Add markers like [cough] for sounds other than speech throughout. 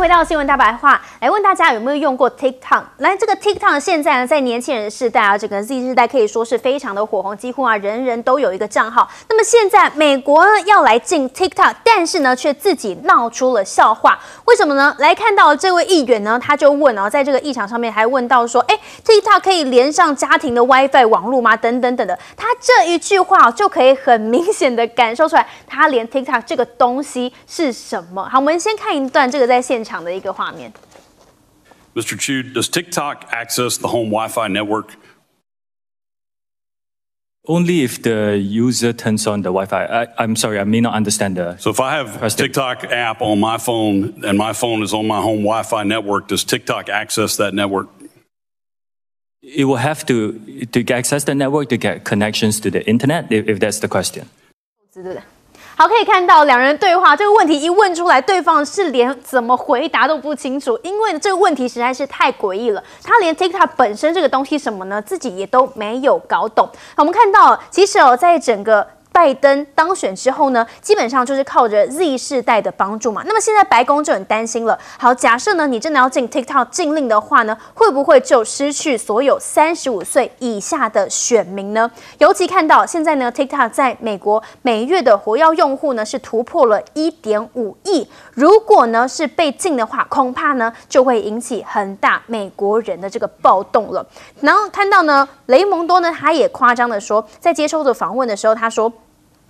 回到新闻大白话，来问大家有没有用过 TikTok？来，这个 TikTok 现在呢，在年轻人的世代啊，这个 Z 世代可以说是非常的火红，几乎啊人人都有一个账号。那么现在美国呢要来进 TikTok，但是呢却自己闹出了笑话，为什么呢？来看到这位议员呢，他就问哦，在这个议场上面还问到说，哎，TikTok 可以连上家庭的 WiFi 网络吗？等等等的，他这一句话就可以很明显的感受出来，他连 TikTok 这个东西是什么。好，我们先看一段这个在。现场的一个画面。Mr. Chu, does TikTok access the home Wi-Fi network? Only if the user turns on the Wi-Fi. I, am sorry, I may not understand the. So if I have a TikTok app on my phone and my phone is on my home Wi-Fi network, does TikTok access that network? It will have to to access the network to get connections to the internet, if, if that's the question. 好，可以看到两人对话这个问题一问出来，对方是连怎么回答都不清楚，因为这个问题实在是太诡异了。他连 TikTok 本身这个东西什么呢，自己也都没有搞懂。好我们看到，其实哦，在整个。拜登当选之后呢，基本上就是靠着 Z 世代的帮助嘛。那么现在白宫就很担心了。好，假设呢，你真的要进 TikTok 禁令的话呢，会不会就失去所有三十五岁以下的选民呢？尤其看到现在呢，TikTok 在美国每月的活跃用户呢是突破了一点五亿。如果呢是被禁的话，恐怕呢就会引起很大美国人的这个暴动了。然后看到呢，雷蒙多呢，他也夸张的说，在接受的访问的时候，他说。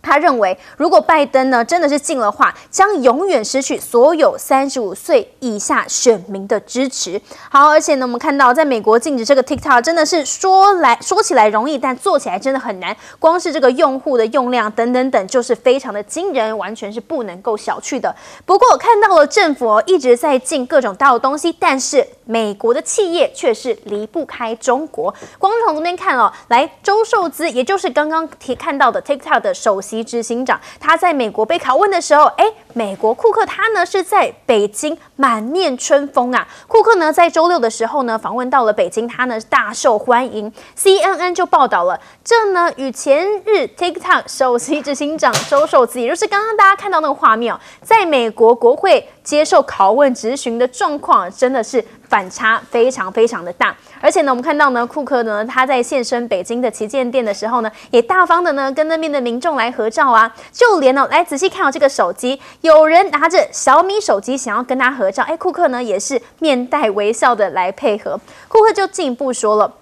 他认为，如果拜登呢真的是进了话，将永远失去所有三十五岁以下选民的支持。好，而且呢，我们看到在美国禁止这个 TikTok 真的是说来说起来容易，但做起来真的很难。光是这个用户的用量等等等，就是非常的惊人，完全是不能够小觑的。不过，看到了政府哦一直在禁各种大的东西，但是美国的企业却是离不开中国。光从这边看哦，来周受资，也就是刚刚提看到的 TikTok 的首席。及执行长，他在美国被拷问的时候，哎，美国库克他呢是在北京满面春风啊。库克呢在周六的时候呢访问到了北京，他呢大受欢迎。CNN 就报道了，这呢与前日 TikTok 首席执行长周受资，也就是刚刚大家看到那个画面哦，在美国国会接受拷问质询的状况，真的是反差非常非常的大。而且呢，我们看到呢，库克呢，他在现身北京的旗舰店的时候呢，也大方的呢，跟那边的民众来合照啊。就连呢，来仔细看到这个手机，有人拿着小米手机想要跟他合照，哎，库克呢也是面带微笑的来配合。库克就进一步说了。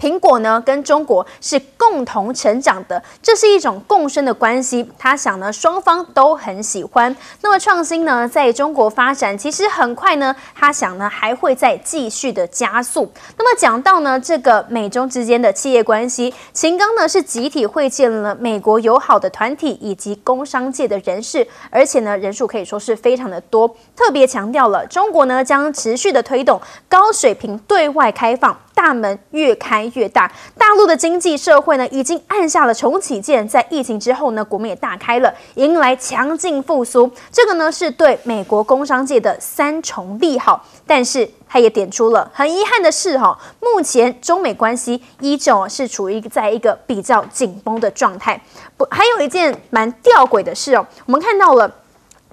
苹果呢，跟中国是共同成长的，这是一种共生的关系。他想呢，双方都很喜欢。那么创新呢，在中国发展，其实很快呢，他想呢，还会再继续的加速。那么讲到呢，这个美中之间的企业关系，秦刚呢是集体会见了美国友好的团体以及工商界的人士，而且呢，人数可以说是非常的多，特别强调了中国呢将持续的推动高水平对外开放。大门越开越大，大陆的经济社会呢已经按下了重启键。在疫情之后呢，国门也大开了，迎来强劲复苏。这个呢是对美国工商界的三重利好。但是他也点出了很遗憾的是，哈，目前中美关系依旧是处于在一个比较紧绷的状态。不，还有一件蛮吊诡的事哦，我们看到了。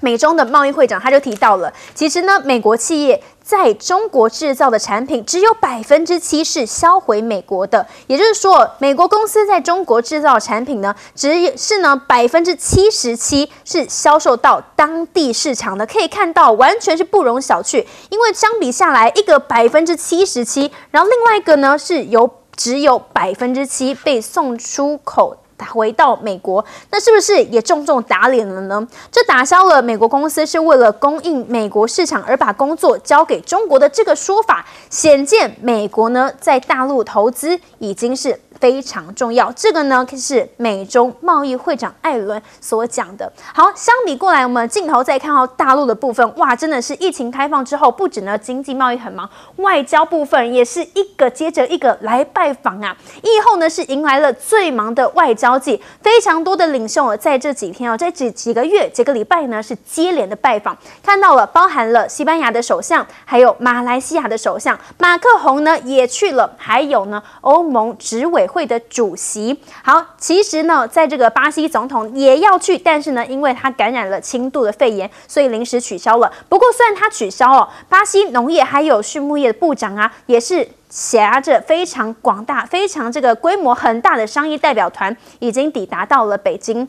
美中的贸易会长他就提到了，其实呢，美国企业在中国制造的产品只有百分之七是销回美国的，也就是说，美国公司在中国制造产品呢，只是呢百分之七十七是销售到当地市场的。可以看到，完全是不容小觑，因为相比下来，一个百分之七十七，然后另外一个呢是有只有百分之七被送出口。回到美国，那是不是也重重打脸了呢？这打消了美国公司是为了供应美国市场而把工作交给中国的这个说法，显见美国呢在大陆投资已经是。非常重要，这个呢是美中贸易会长艾伦所讲的。好，相比过来，我们镜头再看到大陆的部分，哇，真的是疫情开放之后，不止呢经济贸易很忙，外交部分也是一个接着一个来拜访啊。疫后呢是迎来了最忙的外交季，非常多的领袖在这几天哦，在这几个月几个礼拜呢是接连的拜访，看到了包含了西班牙的首相，还有马来西亚的首相马克宏呢也去了，还有呢欧盟执委。会的主席。好，其实呢，在这个巴西总统也要去，但是呢，因为他感染了轻度的肺炎，所以临时取消了。不过，虽然他取消哦，巴西农业还有畜牧业的部长啊，也是挟着非常广大、非常这个规模很大的商业代表团，已经抵达到了北京。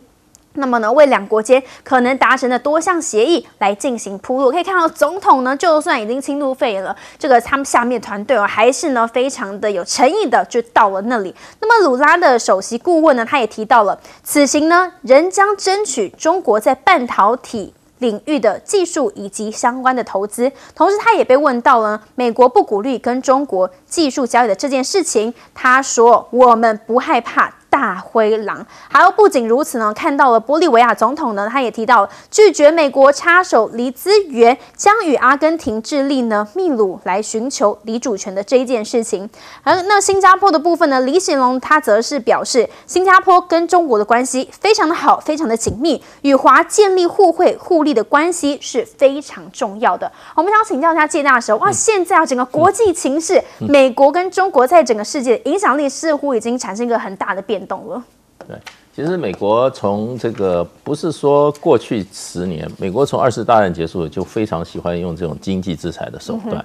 那么呢，为两国间可能达成的多项协议来进行铺路，可以看到总统呢，就算已经轻度肺炎了，这个他们下面团队哦，还是呢非常的有诚意的，就到了那里。那么鲁拉的首席顾问呢，他也提到了，此行呢仍将争取中国在半导体领域的技术以及相关的投资。同时，他也被问到了美国不鼓励跟中国技术交易的这件事情，他说我们不害怕。大灰狼，还有不仅如此呢，看到了玻利维亚总统呢，他也提到拒绝美国插手离资源，将与阿根廷、智利呢、秘鲁来寻求离主权的这一件事情。而那新加坡的部分呢，李显龙他则是表示，新加坡跟中国的关系非常的好，非常的紧密，与华建立互惠互利的关系是非常重要的。我们想请教一下谢大使，哇，现在啊整个国际情势，美国跟中国在整个世界的影响力似乎已经产生一个很大的变。懂了，对，其实美国从这个不是说过去十年，美国从二次大战结束就非常喜欢用这种经济制裁的手段。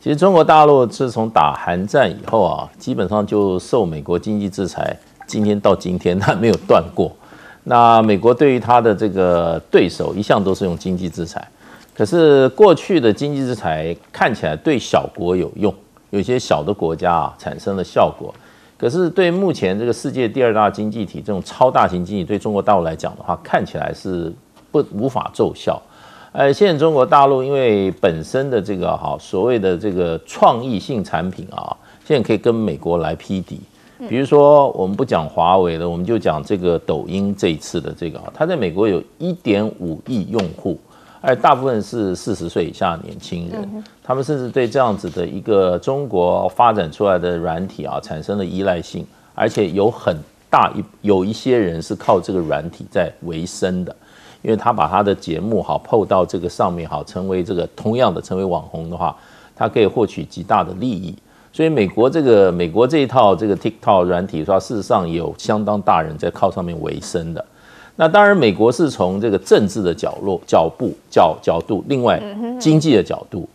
其实中国大陆自从打韩战以后啊，基本上就受美国经济制裁，今天到今天它没有断过。那美国对于它的这个对手一向都是用经济制裁，可是过去的经济制裁看起来对小国有用，有些小的国家啊产生了效果。可是对目前这个世界第二大经济体这种超大型经济，对中国大陆来讲的话，看起来是不无法奏效。呃，现在中国大陆因为本身的这个哈所谓的这个创意性产品啊，现在可以跟美国来匹敌。比如说，我们不讲华为的，我们就讲这个抖音这一次的这个，它在美国有一点五亿用户。而大部分是四十岁以下年轻人，他们甚至对这样子的一个中国发展出来的软体啊，产生了依赖性，而且有很大一有一些人是靠这个软体在维生的，因为他把他的节目好 PO 到这个上面好，成为这个同样的成为网红的话，他可以获取极大的利益。所以美国这个美国这一套这个 TikTok 软体说，事实上有相当大人在靠上面维生的。那当然，美国是从这个政治的角落、脚步、角角度，另外经济的角度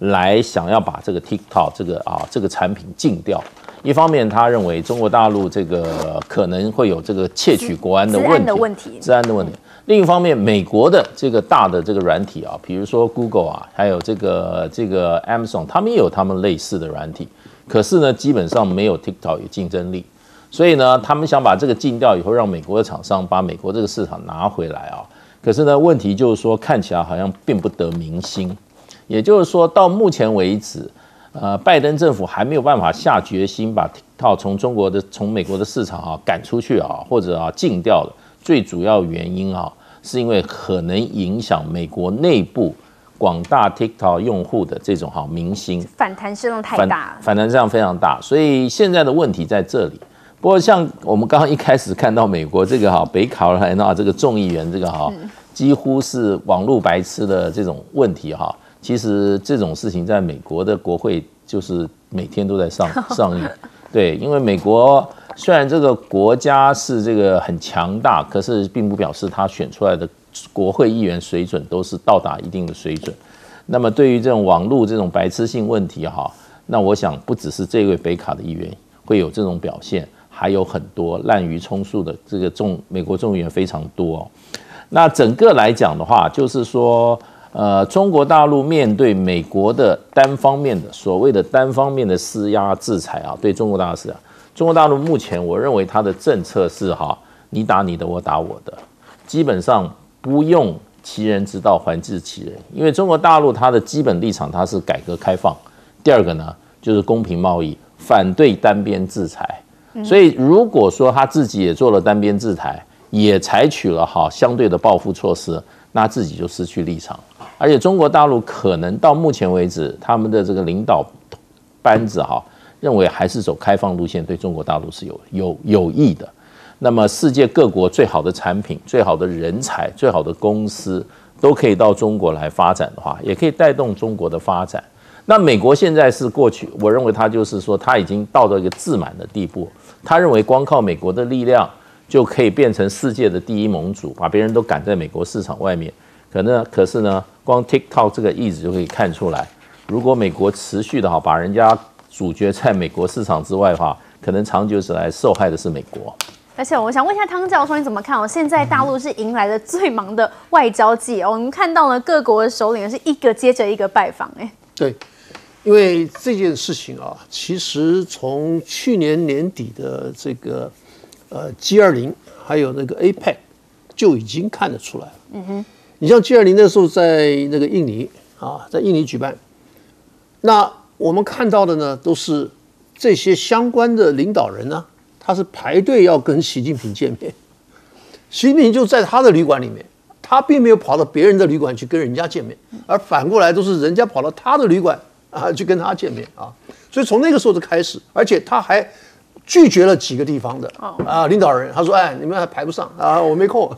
来想要把这个 TikTok 这个啊这个产品禁掉。一方面，他认为中国大陆这个可能会有这个窃取国安的问题，治安的问题。另一方面，美国的这个大的这个软体啊，比如说 Google 啊，还有这个这个 Amazon，他们也有他们类似的软体，可是呢，基本上没有 TikTok 有竞争力。所以呢，他们想把这个禁掉以后，让美国的厂商把美国这个市场拿回来啊。可是呢，问题就是说，看起来好像并不得民心。也就是说到目前为止，呃，拜登政府还没有办法下决心把 TikTok 从中国的、从美国的市场啊赶出去啊，或者啊禁掉了。最主要原因啊，是因为可能影响美国内部广大 TikTok 用户的这种哈明星反弹势量太大，反弹势量非常大。所以现在的问题在这里。不过，像我们刚刚一开始看到美国这个哈北卡罗来纳这个众议员这个哈，几乎是网络白痴的这种问题哈，其实这种事情在美国的国会就是每天都在上 [laughs] 上映。对，因为美国虽然这个国家是这个很强大，可是并不表示他选出来的国会议员水准都是到达一定的水准。那么对于这种网络这种白痴性问题哈，那我想不只是这位北卡的议员会有这种表现。还有很多滥竽充数的这个众美国众议员非常多，那整个来讲的话，就是说，呃，中国大陆面对美国的单方面的所谓的单方面的施压制裁啊，对中国大陆施压，中国大陆目前我认为它的政策是哈，你打你的，我打我的，基本上不用其人之道还治其人，因为中国大陆它的基本立场它是改革开放，第二个呢就是公平贸易，反对单边制裁。所以，如果说他自己也做了单边制裁，也采取了哈相对的报复措施，那自己就失去立场。而且，中国大陆可能到目前为止，他们的这个领导班子哈认为还是走开放路线，对中国大陆是有有有益的。那么，世界各国最好的产品、最好的人才、最好的公司都可以到中国来发展的话，也可以带动中国的发展。那美国现在是过去，我认为他就是说他已经到了一个自满的地步。他认为光靠美国的力量就可以变成世界的第一盟主，把别人都赶在美国市场外面。可能可是呢，光 TikTok 这个意思就可以看出来，如果美国持续的哈把人家主角在美国市场之外的话，[laughs] 可能长久以来受害的是美国。而且我想问一下汤教授，你怎么看哦？现在大陆是迎来了最忙的外交季哦，我们看到了各国的首领是一个接着一个拜访，哎，对，因为这件事情啊，其实从去年年底的这个呃 G 二零还有那个 APEC 就已经看得出来了。嗯哼，你像 G 二零那时候在那个印尼啊，在印尼举办，那我们看到的呢，都是这些相关的领导人呢。他是排队要跟习近平见面，习近平就在他的旅馆里面，他并没有跑到别人的旅馆去跟人家见面，而反过来都是人家跑到他的旅馆啊去跟他见面啊，所以从那个时候就开始，而且他还拒绝了几个地方的啊领导人，他说：“哎，你们还排不上啊，我没空。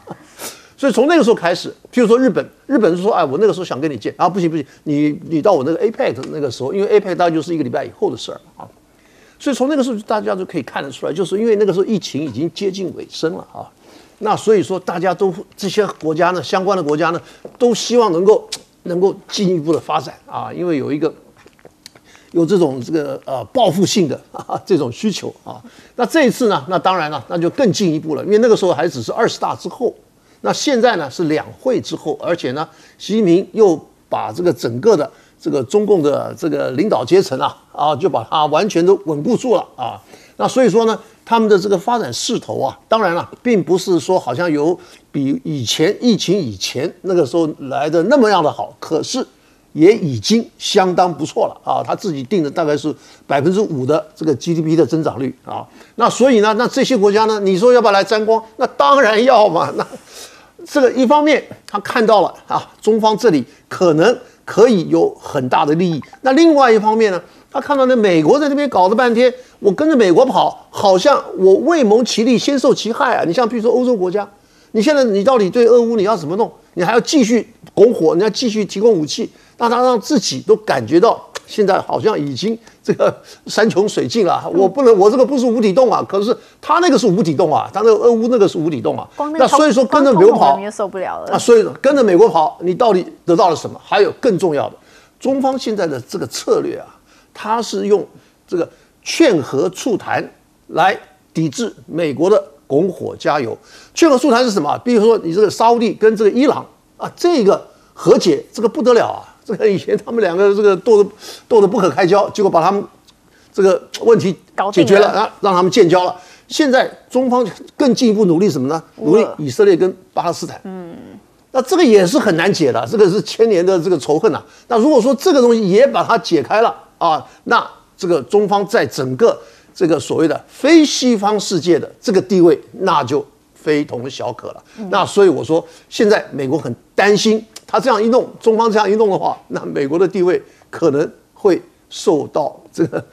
[laughs] ”所以从那个时候开始，譬如说日本，日本是说：“哎，我那个时候想跟你见啊，不行不行，你你到我那个 APEC 那个时候，因为 APEC 大概就是一个礼拜以后的事儿啊。”所以从那个时候，大家就可以看得出来，就是因为那个时候疫情已经接近尾声了啊，那所以说大家都这些国家呢，相关的国家呢，都希望能够能够进一步的发展啊，因为有一个有这种这个呃报复性的啊这种需求啊。那这一次呢，那当然了，那就更进一步了，因为那个时候还只是二十大之后，那现在呢是两会之后，而且呢，习近平又把这个整个的。这个中共的这个领导阶层啊，啊，就把它完全都稳固住了啊。那所以说呢，他们的这个发展势头啊，当然了，并不是说好像有比以前疫情以前那个时候来的那么样的好，可是也已经相当不错了啊。他自己定的大概是百分之五的这个 GDP 的增长率啊。那所以呢，那这些国家呢，你说要不要来沾光？那当然要嘛。[laughs] 那这个一方面他看到了啊，中方这里可能。可以有很大的利益。那另外一方面呢，他看到那美国在那边搞了半天，我跟着美国跑，好像我未蒙其利先受其害啊。你像比如说欧洲国家，你现在你到底对俄乌你要怎么弄？你还要继续拱火，你要继续提供武器，让他让自己都感觉到现在好像已经这个山穷水尽了。我不能，我这个不是无底洞啊。可是他那个是无底洞啊，他那个俄乌那个是无底洞啊。那所以说跟着美国跑，受不了了啊。所以跟着美国跑，你到底得到了什么？还有更重要的，中方现在的这个策略啊，他是用这个劝和促谈来抵制美国的。拱火加油，劝和促谈是什么？比如说你这个沙地跟这个伊朗啊，这个和解这个不得了啊！这个以前他们两个这个斗得斗得不可开交，结果把他们这个问题解决了啊，让他们建交了。现在中方更进一步努力什么呢？努力以色列跟巴勒斯坦。嗯，那这个也是很难解的，这个是千年的这个仇恨呐。那如果说这个东西也把它解开了啊，那这个中方在整个。这个所谓的非西方世界的这个地位，那就非同小可了。那所以我说，现在美国很担心，他这样一弄，中方这样一弄的话，那美国的地位可能会受到这个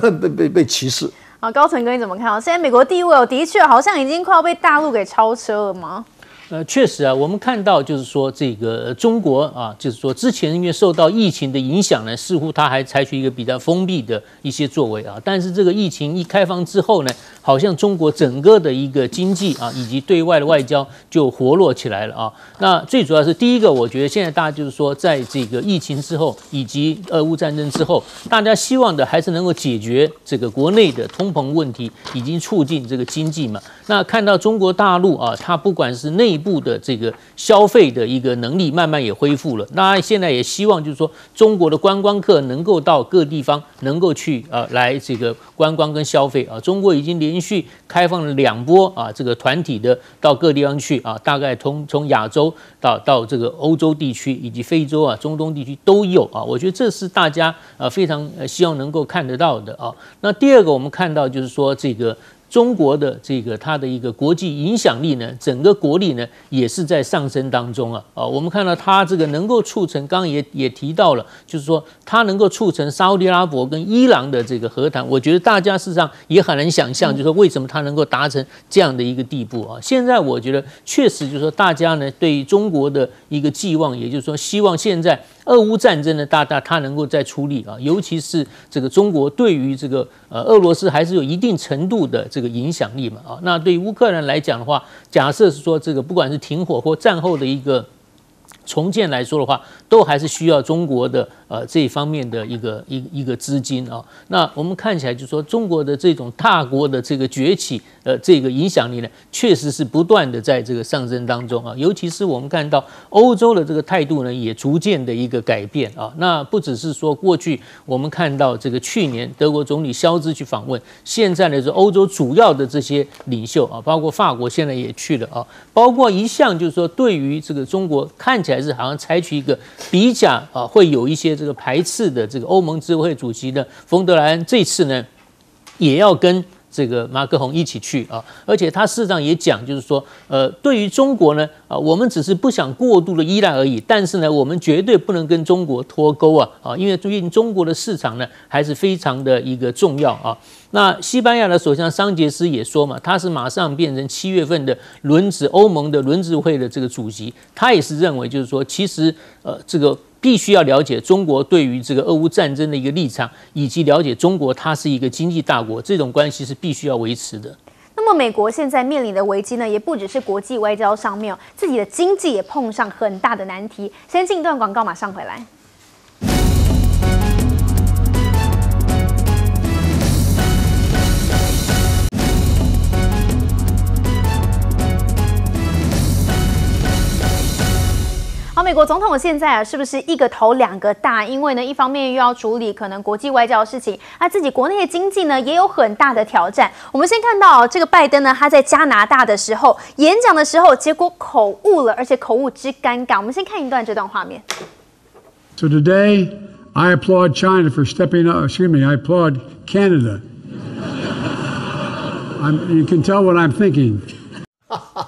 被被被歧视。啊，高层哥你怎么看啊？现在美国地位的确好像已经快要被大陆给超车了吗？呃，确实啊，我们看到就是说，这个中国啊，就是说之前因为受到疫情的影响呢，似乎它还采取一个比较封闭的一些作为啊。但是这个疫情一开放之后呢，好像中国整个的一个经济啊，以及对外的外交就活络起来了啊。那最主要是第一个，我觉得现在大家就是说，在这个疫情之后，以及俄乌战争之后，大家希望的还是能够解决这个国内的通膨问题，以及促进这个经济嘛。那看到中国大陆啊，它不管是内部的这个消费的一个能力慢慢也恢复了，那现在也希望就是说中国的观光客能够到各地方能够去呃来这个观光跟消费啊。中国已经连续开放了两波啊这个团体的到各地方去啊，大概从从亚洲到到这个欧洲地区以及非洲啊中东地区都有啊。我觉得这是大家呃非常希望能够看得到的啊。那第二个我们看到就是说这个。中国的这个它的一个国际影响力呢，整个国力呢也是在上升当中啊啊，我们看到它这个能够促成，刚刚也也提到了，就是说它能够促成沙特阿拉伯跟伊朗的这个和谈，我觉得大家事实上也很难想象，就是说为什么它能够达成这样的一个地步啊？现在我觉得确实就是说大家呢对中国的一个寄望，也就是说希望现在。俄乌战争呢，大大他能够再出力啊，尤其是这个中国对于这个呃俄罗斯还是有一定程度的这个影响力嘛啊。那对于乌克兰来讲的话，假设是说这个不管是停火或战后的一个。重建来说的话，都还是需要中国的呃这一方面的一个一一个资金啊。那我们看起来就说中国的这种大国的这个崛起，呃，这个影响力呢，确实是不断的在这个上升当中啊。尤其是我们看到欧洲的这个态度呢，也逐渐的一个改变啊。那不只是说过去我们看到这个去年德国总理肖兹去访问，现在呢是欧洲主要的这些领袖啊，包括法国现在也去了啊，包括一向就是说对于这个中国看起来。是好像采取一个比较啊，会有一些这个排斥的这个欧盟执委会主席的冯德莱恩，这次呢也要跟这个马克宏一起去啊，而且他事实上也讲，就是说，呃，对于中国呢，啊，我们只是不想过度的依赖而已，但是呢，我们绝对不能跟中国脱钩啊，啊，因为最近中国的市场呢还是非常的一个重要啊。那西班牙的首相桑杰斯也说嘛，他是马上变成七月份的轮值欧盟的轮值会的这个主席，他也是认为就是说，其实呃这个必须要了解中国对于这个俄乌战争的一个立场，以及了解中国它是一个经济大国，这种关系是必须要维持的。那么美国现在面临的危机呢，也不只是国际外交上面，自己的经济也碰上很大的难题。先进一段广告，马上回来。美国总统现在啊，是不是一个头两个大？因为呢，一方面又要处理可能国际外交的事情，那自己国内的经济呢，也有很大的挑战。我们先看到这个拜登呢，他在加拿大的时候演讲的时候，结果口误了，而且口误之尴尬。我们先看一段这段画面。So today, I applaud China for stepping up. Excuse me, I applaud Canada. I'm, you can tell what I'm thinking.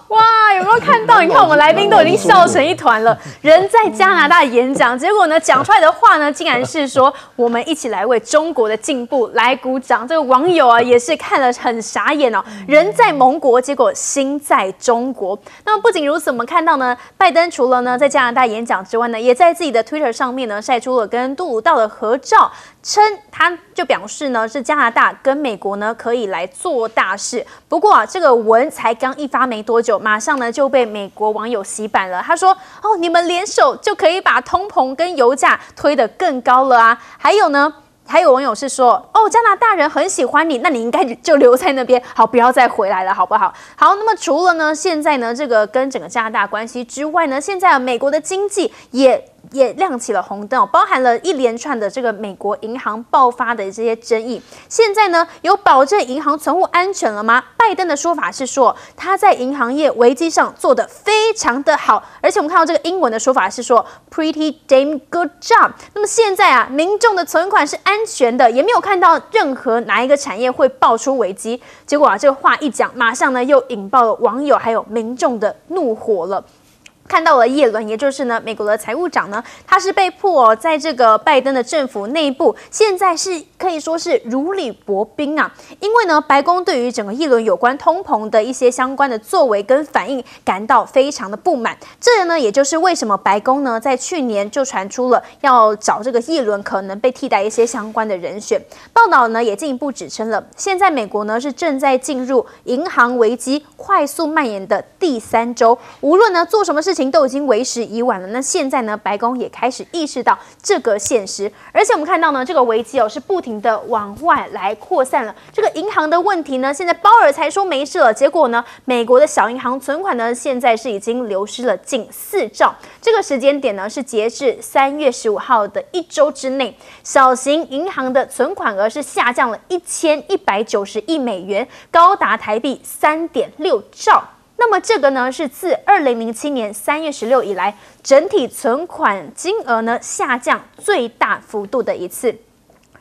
哇，有没有看到？[laughs] 你看我们来宾都已经笑成一团了。[laughs] 人在加拿大演讲，结果呢，讲出来的话呢，竟然是说我们一起来为中国的进步来鼓掌。这个网友啊，也是看了很傻眼哦。人在盟国，结果心在中国。那么不仅如此，我们看到呢，拜登除了呢在加拿大演讲之外呢，也在自己的 Twitter 上面呢晒出了跟杜鲁道的合照。称他就表示呢，是加拿大跟美国呢可以来做大事。不过啊，这个文才刚一发没多久，马上呢就被美国网友洗版了。他说：“哦，你们联手就可以把通膨跟油价推得更高了啊！”还有呢，还有网友是说：“哦，加拿大人很喜欢你，那你应该就留在那边，好，不要再回来了，好不好？”好，那么除了呢，现在呢这个跟整个加拿大关系之外呢，现在美国的经济也。也亮起了红灯，包含了一连串的这个美国银行爆发的这些争议。现在呢，有保证银行存户安全了吗？拜登的说法是说他在银行业危机上做得非常的好，而且我们看到这个英文的说法是说 pretty damn good job。那么现在啊，民众的存款是安全的，也没有看到任何哪一个产业会爆出危机。结果啊，这个话一讲，马上呢又引爆了网友还有民众的怒火了。看到了叶伦，也就是呢，美国的财务长呢，他是被迫在这个拜登的政府内部，现在是可以说是如履薄冰啊。因为呢，白宫对于整个耶伦有关通膨的一些相关的作为跟反应感到非常的不满。这呢，也就是为什么白宫呢，在去年就传出了要找这个耶伦可能被替代一些相关的人选。报道呢，也进一步指称了，现在美国呢是正在进入银行危机快速蔓延的第三周，无论呢做什么事情。都已经为时已晚了。那现在呢？白宫也开始意识到这个现实，而且我们看到呢，这个危机哦是不停的往外来扩散了。这个银行的问题呢，现在鲍尔才说没事了，结果呢，美国的小银行存款呢，现在是已经流失了近四兆。这个时间点呢，是截至三月十五号的一周之内，小型银行的存款额是下降了一千一百九十亿美元，高达台币三点六兆。那么这个呢，是自二零零七年三月十六以来，整体存款金额呢下降最大幅度的一次。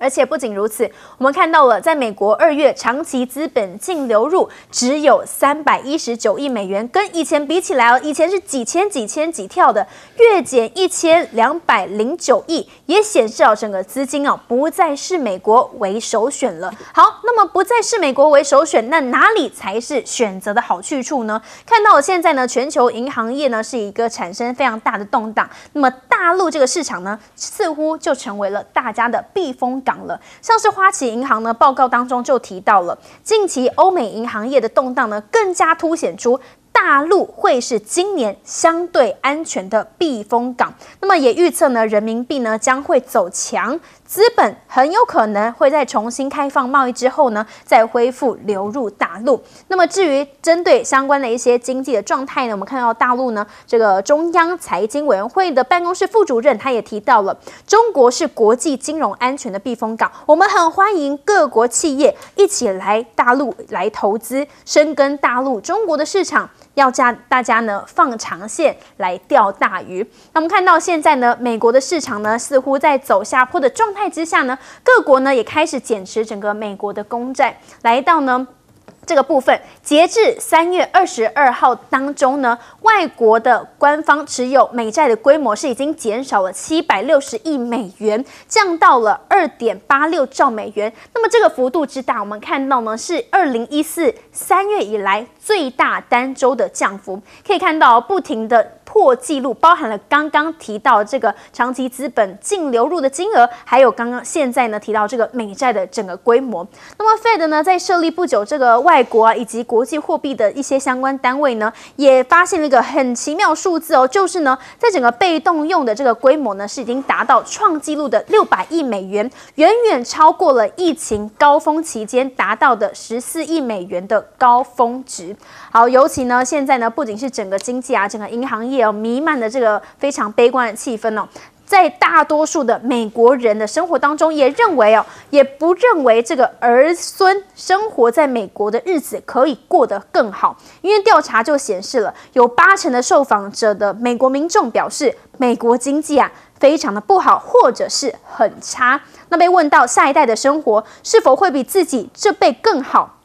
而且不仅如此，我们看到了，在美国二月长期资本净流入只有三百一十九亿美元，跟以前比起来哦，以前是几千几千几跳的，月减一千两百零九亿，也显示哦，整个资金哦不再是美国为首选了。好，那么不再是美国为首选，那哪里才是选择的好去处呢？看到了现在呢，全球银行业呢是一个产生非常大的动荡，那么大陆这个市场呢，似乎就成为了大家的避风港了。像是花旗银行呢，报告当中就提到了，近期欧美银行业的动荡呢，更加凸显出。大陆会是今年相对安全的避风港，那么也预测呢，人民币呢将会走强，资本很有可能会在重新开放贸易之后呢，再恢复流入大陆。那么至于针对相关的一些经济的状态呢，我们看到大陆呢，这个中央财经委员会的办公室副主任他也提到了，中国是国际金融安全的避风港，我们很欢迎各国企业一起来大陆来投资，深耕大陆中国的市场。要加大家呢放长线来钓大鱼。那我们看到现在呢，美国的市场呢似乎在走下坡的状态之下呢，各国呢也开始减持整个美国的公债，来到呢。这个部分，截至三月二十二号当中呢，外国的官方持有美债的规模是已经减少了七百六十亿美元，降到了二点八六兆美元。那么这个幅度之大，我们看到呢是二零一四三月以来最大单周的降幅，可以看到不停的。破纪录，包含了刚刚提到这个长期资本净流入的金额，还有刚刚现在呢提到这个美债的整个规模。那么 Fed 呢在设立不久，这个外外国啊以及国际货币的一些相关单位呢，也发现了一个很奇妙数字哦，就是呢在整个被动用的这个规模呢是已经达到创纪录的六百亿美元，远远超过了疫情高峰期间达到的十四亿美元的高峰值。好，尤其呢现在呢不仅是整个经济啊，整个银行业。哦弥漫的这个非常悲观的气氛哦，在大多数的美国人的生活当中，也认为哦，也不认为这个儿孙生活在美国的日子可以过得更好，因为调查就显示了，有八成的受访者的美国民众表示，美国经济啊非常的不好，或者是很差。那被问到下一代的生活是否会比自己这辈更好？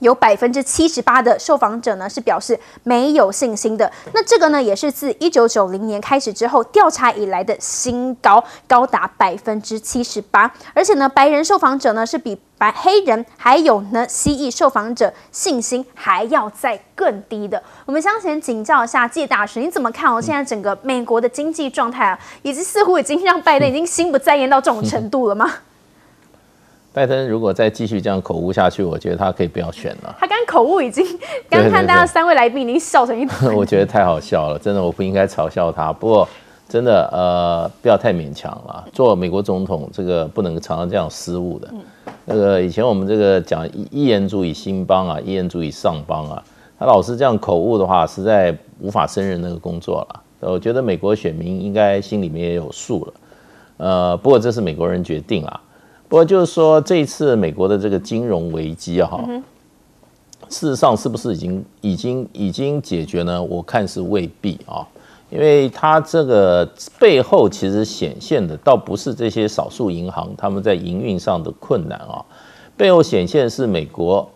有百分之七十八的受访者呢是表示没有信心的。那这个呢也是自一九九零年开始之后调查以来的新高，高达百分之七十八。而且呢，白人受访者呢是比白黑人还有呢蜥蜴受访者信心还要再更低的。我们先请教一下季大师，你怎么看哦？现在整个美国的经济状态啊，以及似乎已经让拜登已经心不在焉到这种程度了吗？拜登如果再继续这样口误下去，我觉得他可以不要选了。他刚口误已经，[laughs] 刚看大家三位来宾已经笑成一团。[laughs] 我觉得太好笑了，真的，我不应该嘲笑他。不过，真的，呃，不要太勉强了。做美国总统，这个不能常常这样失误的。那个以前我们这个讲一言足以兴邦啊，一言足以上邦啊。他老是这样口误的话，实在无法胜任那个工作了。我觉得美国选民应该心里面也有数了。呃，不过这是美国人决定啊。不过就是说，这一次美国的这个金融危机啊，哈，事实上是不是已经已经已经解决呢？我看是未必啊，因为它这个背后其实显现的倒不是这些少数银行他们在营运上的困难啊，背后显现是美国，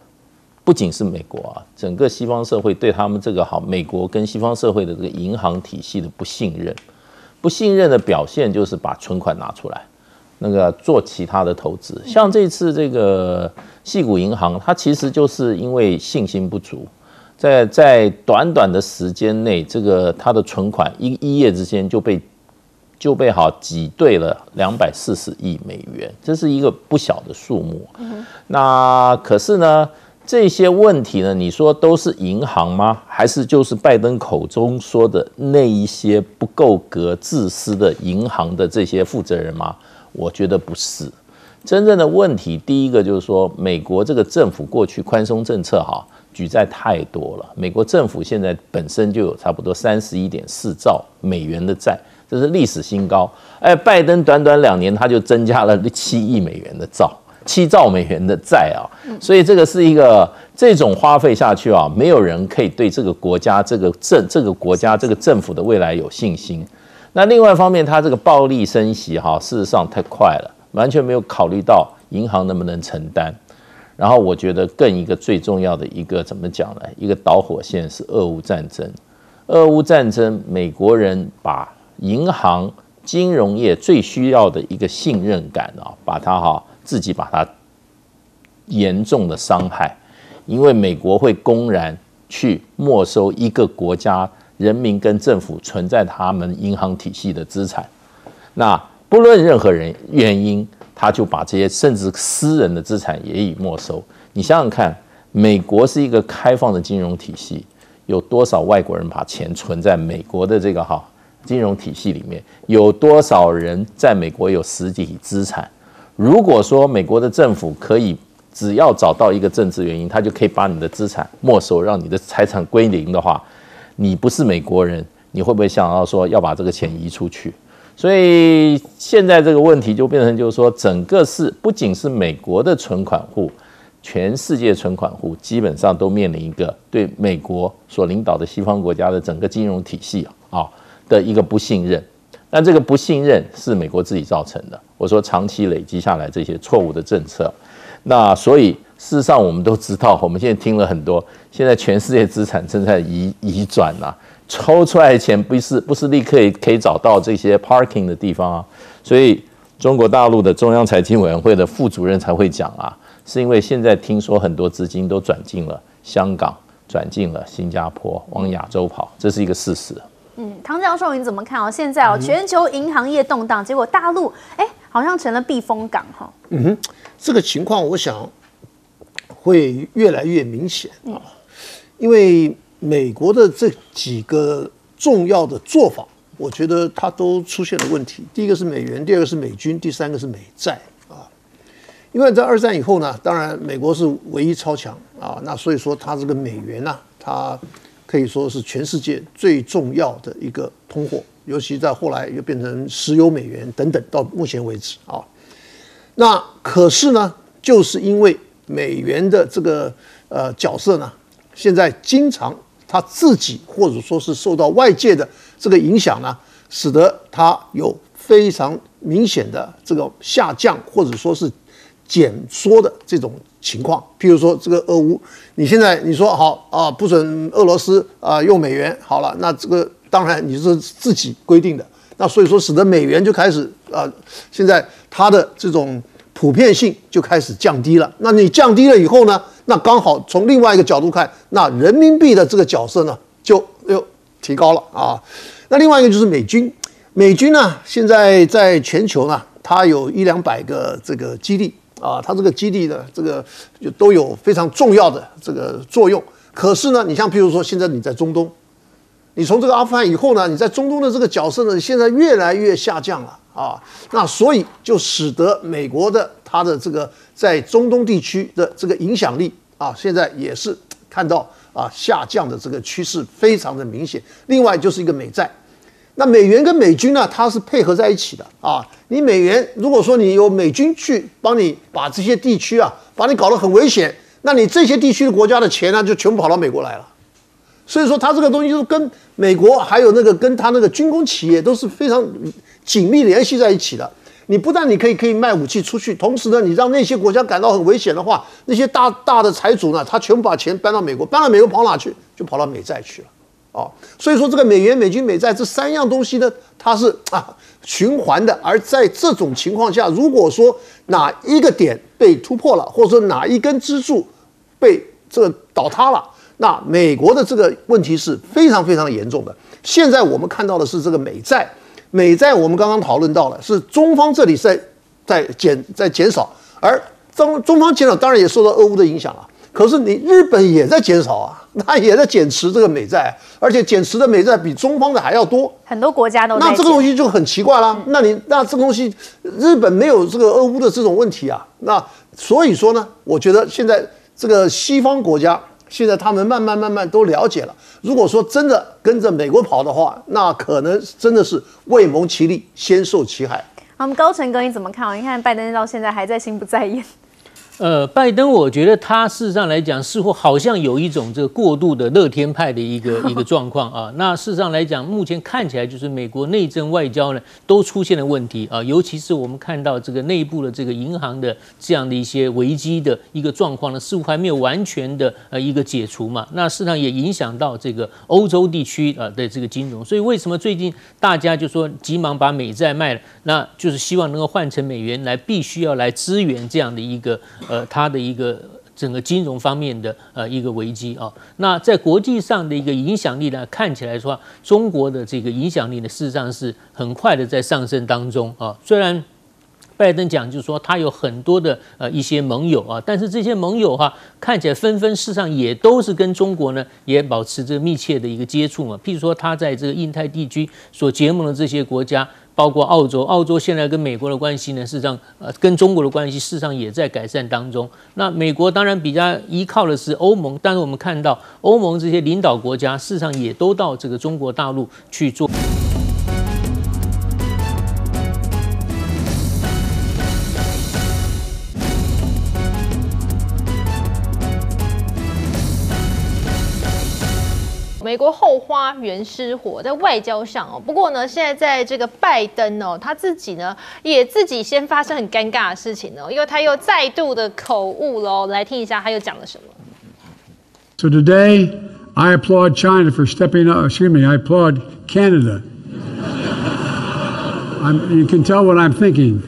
不仅是美国啊，整个西方社会对他们这个好美国跟西方社会的这个银行体系的不信任，不信任的表现就是把存款拿出来。那个做其他的投资，像这次这个细谷银行，它其实就是因为信心不足，在在短短的时间内，这个它的存款一一夜之间就被就被好挤兑了两百四十亿美元，这是一个不小的数目。那可是呢，这些问题呢，你说都是银行吗？还是就是拜登口中说的那一些不够格、自私的银行的这些负责人吗？我觉得不是，真正的问题，第一个就是说，美国这个政府过去宽松政策哈，举债太多了。美国政府现在本身就有差不多三十一点四兆美元的债，这是历史新高。哎，拜登短短两年他就增加了七亿美元的债，七兆美元的债啊，所以这个是一个这种花费下去啊，没有人可以对这个国家、这个政、这个国家、这个政府的未来有信心。那另外一方面，它这个暴力升息哈，事实上太快了，完全没有考虑到银行能不能承担。然后我觉得更一个最重要的一个怎么讲呢？一个导火线是俄乌战争。俄乌战争，美国人把银行金融业最需要的一个信任感啊，把它哈自己把它严重的伤害，因为美国会公然去没收一个国家人民跟政府存在他们银行体系的资产，那不论任何人原因。他就把这些甚至私人的资产也已没收。你想想看，美国是一个开放的金融体系，有多少外国人把钱存在美国的这个哈金融体系里面？有多少人在美国有实体资产？如果说美国的政府可以只要找到一个政治原因，他就可以把你的资产没收，让你的财产归零的话，你不是美国人，你会不会想到说要把这个钱移出去？所以现在这个问题就变成，就是说，整个是不仅是美国的存款户，全世界存款户基本上都面临一个对美国所领导的西方国家的整个金融体系啊的一个不信任。那这个不信任是美国自己造成的。我说长期累积下来这些错误的政策，那所以事实上我们都知道，我们现在听了很多，现在全世界资产正在移移转呐。抽出来的钱不是不是立刻可以找到这些 parking 的地方啊，所以中国大陆的中央财经委员会的副主任才会讲啊，是因为现在听说很多资金都转进了香港，转进了新加坡，往亚洲跑，这是一个事实。嗯，唐教授你怎么看哦？现在哦，全球银行业动荡，结果大陆哎好像成了避风港哈。嗯哼，这个情况我想会越来越明显啊，因为。美国的这几个重要的做法，我觉得它都出现了问题。第一个是美元，第二个是美军，第三个是美债啊。因为在二战以后呢，当然美国是唯一超强啊，那所以说它这个美元呢，它可以说是全世界最重要的一个通货，尤其在后来又变成石油美元等等，到目前为止啊。那可是呢，就是因为美元的这个呃角色呢，现在经常。他自己或者说是受到外界的这个影响呢，使得他有非常明显的这个下降或者说是减缩的这种情况。譬如说这个俄乌，你现在你说好啊，不准俄罗斯啊用美元，好了，那这个当然你是自己规定的，那所以说使得美元就开始啊，现在它的这种普遍性就开始降低了。那你降低了以后呢？那刚好从另外一个角度看，那人民币的这个角色呢，就又提高了啊。那另外一个就是美军，美军呢现在在全球呢，它有一两百个这个基地啊，它这个基地呢，这个就都有非常重要的这个作用。可是呢，你像譬如说现在你在中东，你从这个阿富汗以后呢，你在中东的这个角色呢，现在越来越下降了啊。那所以就使得美国的它的这个。在中东地区的这个影响力啊，现在也是看到啊下降的这个趋势非常的明显。另外就是一个美债，那美元跟美军呢，它是配合在一起的啊。你美元如果说你有美军去帮你把这些地区啊，把你搞得很危险，那你这些地区的国家的钱呢，就全部跑到美国来了。所以说，它这个东西是跟美国还有那个跟它那个军工企业都是非常紧密联系在一起的。你不但你可以可以卖武器出去，同时呢，你让那些国家感到很危险的话，那些大大的财主呢，他全部把钱搬到美国，搬到美国跑哪去？就跑到美债去了，哦，所以说这个美元、美金、美债这三样东西呢，它是啊循环的。而在这种情况下，如果说哪一个点被突破了，或者说哪一根支柱被这个倒塌了，那美国的这个问题是非常非常严重的。现在我们看到的是这个美债。美债我们刚刚讨论到了，是中方这里在在减在减少，而中中方减少当然也受到俄乌的影响了。可是你日本也在减少啊，[laughs] 它也在减持这个美债，而且减持的美债比中方的还要多。很多国家都那这个东西就很奇怪了。那你那这个东西，日本没有这个俄乌的这种问题啊。那所以说呢，我觉得现在这个西方国家。现在他们慢慢慢慢都了解了。如果说真的跟着美国跑的话，那可能真的是未蒙其利，先受其害。好我们高层哥你怎么看？你看拜登到现在还在心不在焉。呃，拜登，我觉得他事实上来讲，似乎好像有一种这个过度的乐天派的一个 [laughs] 一个状况啊。那事实上来讲，目前看起来就是美国内政外交呢都出现了问题啊，尤其是我们看到这个内部的这个银行的这样的一些危机的一个状况呢，似乎还没有完全的呃一个解除嘛。那事实上也影响到这个欧洲地区啊的这个金融。所以为什么最近大家就说急忙把美债卖了，那就是希望能够换成美元来，必须要来支援这样的一个。呃，它的一个整个金融方面的呃一个危机啊，那在国际上的一个影响力呢，看起来说中国的这个影响力呢，事实上是很快的在上升当中啊。虽然拜登讲就是说他有很多的呃一些盟友啊，但是这些盟友哈看起来纷纷事实上也都是跟中国呢也保持着密切的一个接触嘛。譬如说他在这个印太地区所结盟的这些国家。包括澳洲，澳洲现在跟美国的关系呢，事实上，呃，跟中国的关系事实上也在改善当中。那美国当然比较依靠的是欧盟，但是我们看到欧盟这些领导国家事实上也都到这个中国大陆去做。美国后花园失火，在外交上哦。不过呢，现在在这个拜登哦，他自己呢也自己先发生很尴尬的事情哦，因为他又再度的口误喽。来听一下他又讲了什么。So today, I applaud China for stepping up. Excuse me, I applaud Canada. I'm, you can tell what I'm thinking.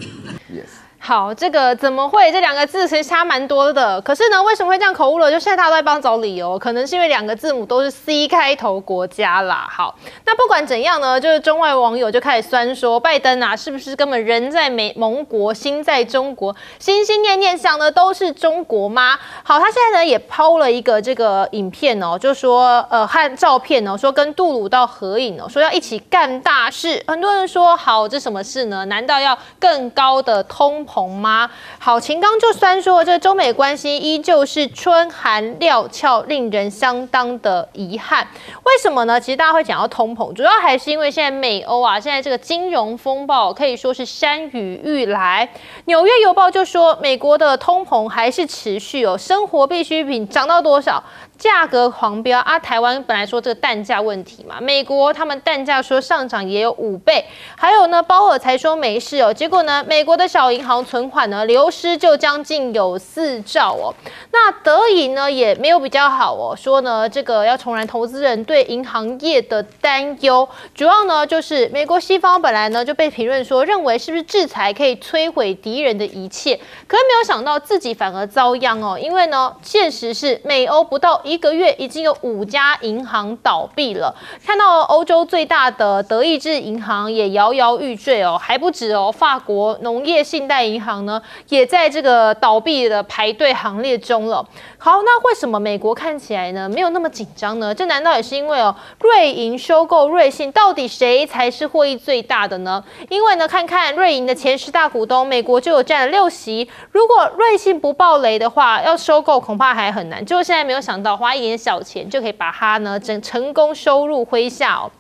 好，这个怎么会？这两个字其实差蛮多的。可是呢，为什么会这样口误了？就现在大家都在帮找理由，可能是因为两个字母都是 C 开头国家啦。好，那不管怎样呢，就是中外网友就开始酸说，拜登啊，是不是根本人在美盟国，心在中国，心心念念想的都是中国吗？好，他现在呢也抛了一个这个影片哦，就说呃和照片哦，说跟杜鲁道合影哦，说要一起干大事。很多人说，好，这什么事呢？难道要更高的通膨？吗？好，秦刚就虽然说这中美关系依旧是春寒料峭，令人相当的遗憾。为什么呢？其实大家会讲到通膨，主要还是因为现在美欧啊，现在这个金融风暴可以说是山雨欲来。纽约邮报就说，美国的通膨还是持续哦，生活必需品涨到多少？价格狂飙啊！台湾本来说这个蛋价问题嘛，美国他们蛋价说上涨也有五倍，还有呢，鲍尔才说没事哦，结果呢，美国的小银行存款呢流失就将近有四兆哦。那德银呢也没有比较好哦，说呢这个要重燃投资人对银行业的担忧，主要呢就是美国西方本来呢就被评论说认为是不是制裁可以摧毁敌人的一切，可是没有想到自己反而遭殃哦，因为呢现实是美欧不到。一个月已经有五家银行倒闭了，看到欧洲最大的德意志银行也摇摇欲坠哦，还不止哦，法国农业信贷银行呢也在这个倒闭的排队行列中了。好，那为什么美国看起来呢没有那么紧张呢？这难道也是因为哦瑞银收购瑞信，到底谁才是获益最大的呢？因为呢，看看瑞银的前十大股东，美国就有占了六席，如果瑞信不爆雷的话，要收购恐怕还很难。就现在没有想到。花一点小钱就可以把它呢，整成功收入麾下哦。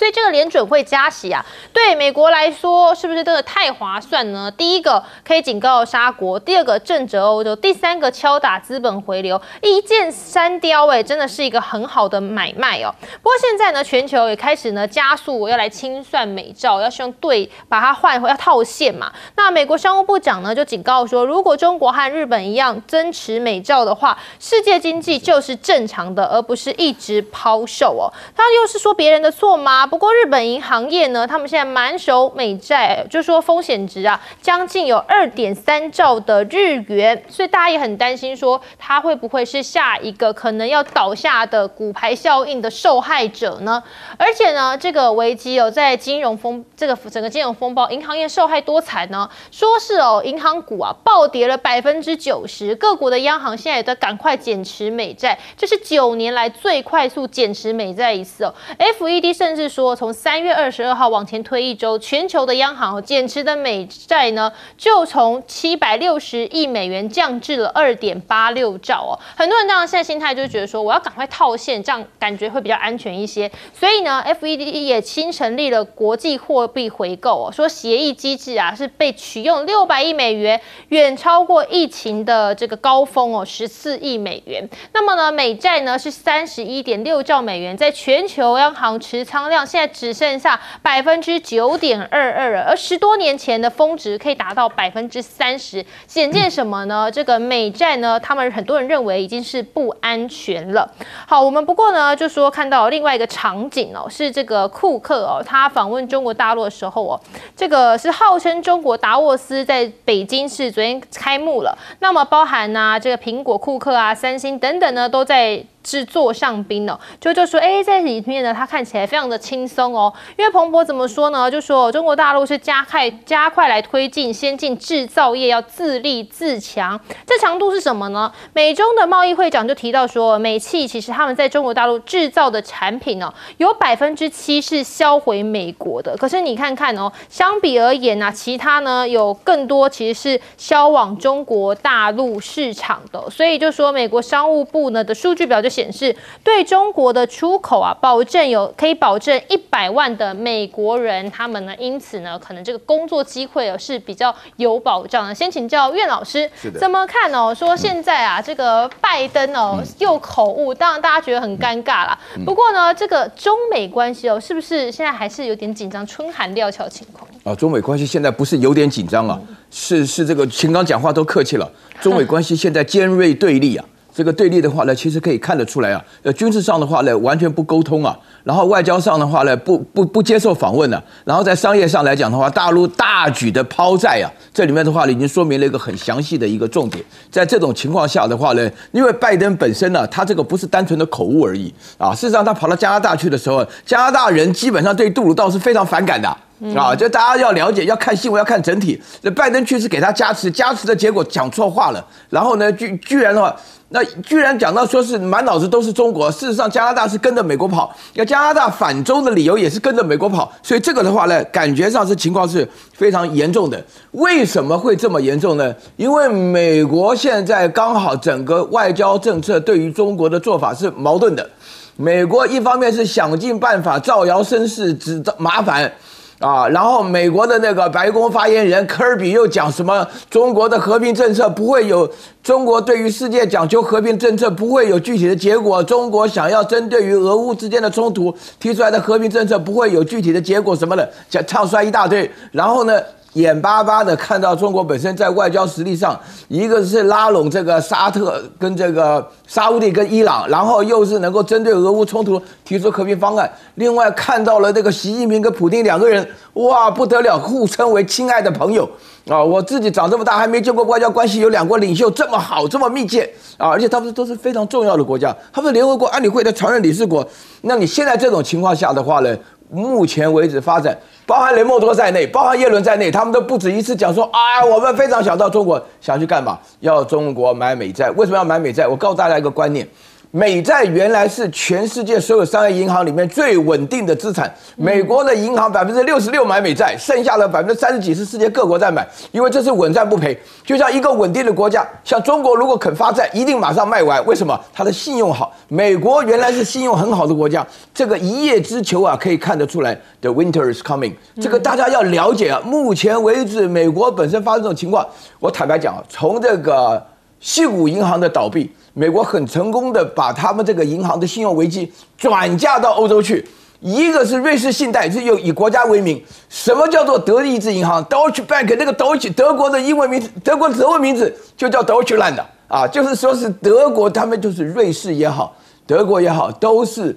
所以这个联准会加息啊，对美国来说是不是真的太划算呢？第一个可以警告沙国，第二个震折欧洲，第三个敲打资本回流，一箭三雕，哎，真的是一个很好的买卖哦。不过现在呢，全球也开始呢加速要来清算美债，要希望对把它换回要套现嘛。那美国商务部长呢就警告说，如果中国和日本一样增持美债的话，世界经济就是正常的，而不是一直抛售哦。他又是说别人的错吗？不过日本银行业呢，他们现在满手美债，就说风险值啊，将近有二点三兆的日元，所以大家也很担心，说它会不会是下一个可能要倒下的股牌效应的受害者呢？而且呢，这个危机有在金融风这个整个金融风暴，银行业受害多惨呢？说是哦，银行股啊暴跌了百分之九十，各国的央行现在也在赶快减持美债，这是九年来最快速减持美债一次哦。F E D 甚至。说，说从三月二十二号往前推一周，全球的央行减持的美债呢，就从七百六十亿美元降至了二点八六兆哦。很多人当然现在心态就是觉得说，我要赶快套现，这样感觉会比较安全一些。所以呢，FED 也新成立了国际货币回购哦，说协议机制啊是被取用六百亿美元，远超过疫情的这个高峰哦，十四亿美元。那么呢，美债呢是三十一点六兆美元，在全球央行持仓量现在只剩下百分之九点二二，而十多年前的峰值可以达到百分之三十，显见什么呢？这个美债呢，他们很多人认为已经是不安全了。好，我们不过呢就说看到另外一个场景哦，是这个库克哦，他访问中国大陆的时候哦，这个是号称中国达沃斯在北京市昨天开幕了，那么包含呢这个苹果、库克啊、三星等等呢都在。是座上宾哦，就就说，哎，在里面呢，他看起来非常的轻松哦。因为彭博怎么说呢？就说中国大陆是加快加快来推进先进制造业要自立自强。这强度是什么呢？美中的贸易会长就提到说，美企其实他们在中国大陆制造的产品哦，有百分之七是销回美国的。可是你看看哦，相比而言呢，其他呢有更多其实是销往中国大陆市场的。所以就说美国商务部呢的数据表就。显示对中国的出口啊，保证有可以保证一百万的美国人，他们呢，因此呢，可能这个工作机会是比较有保障的。先请教苑老师，怎么看哦？说现在啊，这个拜登哦又口误，当然大家觉得很尴尬啦。不过呢，这个中美关系哦，是不是现在还是有点紧张，春寒料峭情况？啊，中美关系现在不是有点紧张啊，是是这个秦刚讲话都客气了，中美关系现在尖锐对立啊。这个对立的话呢，其实可以看得出来啊。呃，军事上的话呢，完全不沟通啊。然后外交上的话呢，不不不接受访问呢。然后在商业上来讲的话，大陆大举的抛债啊，这里面的话呢，已经说明了一个很详细的一个重点。在这种情况下的话呢，因为拜登本身呢，他这个不是单纯的口误而已啊。事实上，他跑到加拿大去的时候，加拿大人基本上对杜鲁道是非常反感的。啊就大家要了解，要看新闻，要看整体。那拜登确实给他加持，加持的结果讲错话了。然后呢，居居然的话。那居然讲到说是满脑子都是中国，事实上加拿大是跟着美国跑，要加拿大反中的理由也是跟着美国跑，所以这个的话呢，感觉上是情况是非常严重的。为什么会这么严重呢？因为美国现在刚好整个外交政策对于中国的做法是矛盾的，美国一方面是想尽办法造谣生事，制造麻烦。啊，然后美国的那个白宫发言人科尔比又讲什么？中国的和平政策不会有中国对于世界讲究和平政策不会有具体的结果。中国想要针对于俄乌之间的冲突提出来的和平政策不会有具体的结果什么的，讲唱衰一大堆。然后呢？眼巴巴的看到中国本身在外交实力上，一个是拉拢这个沙特跟这个沙乌地跟伊朗，然后又是能够针对俄乌冲突提出和平方案。另外看到了这个习近平跟普京两个人，哇不得了，互称为亲爱的朋友啊！我自己长这么大还没见过外交关系有两国领袖这么好这么密切啊！而且他们都是非常重要的国家，他们联合国安理会的常任理事国。那你现在这种情况下的话呢？目前为止发展，包含雷默多在内，包含耶伦在内，他们都不止一次讲说啊，我们非常想到中国，想去干嘛？要中国买美债？为什么要买美债？我告诉大家一个观念。美债原来是全世界所有商业银行里面最稳定的资产。美国的银行百分之六十六买美债，剩下的百分之三十几是世界各国在买，因为这是稳赚不赔。就像一个稳定的国家，像中国如果肯发债，一定马上卖完。为什么？它的信用好。美国原来是信用很好的国家，这个一叶知秋啊，可以看得出来。The winter is coming，这个大家要了解啊。目前为止，美国本身发生这种情况，我坦白讲啊，从这个西谷银行的倒闭。美国很成功的把他们这个银行的信用危机转嫁到欧洲去，一个是瑞士信贷是又以国家为名，什么叫做德意志银行 Deutsche Bank？那个 Deutsche 德国的英文名，德国的德文名字就叫 Deutschland 啊，就是说是德国，他们就是瑞士也好，德国也好，都是。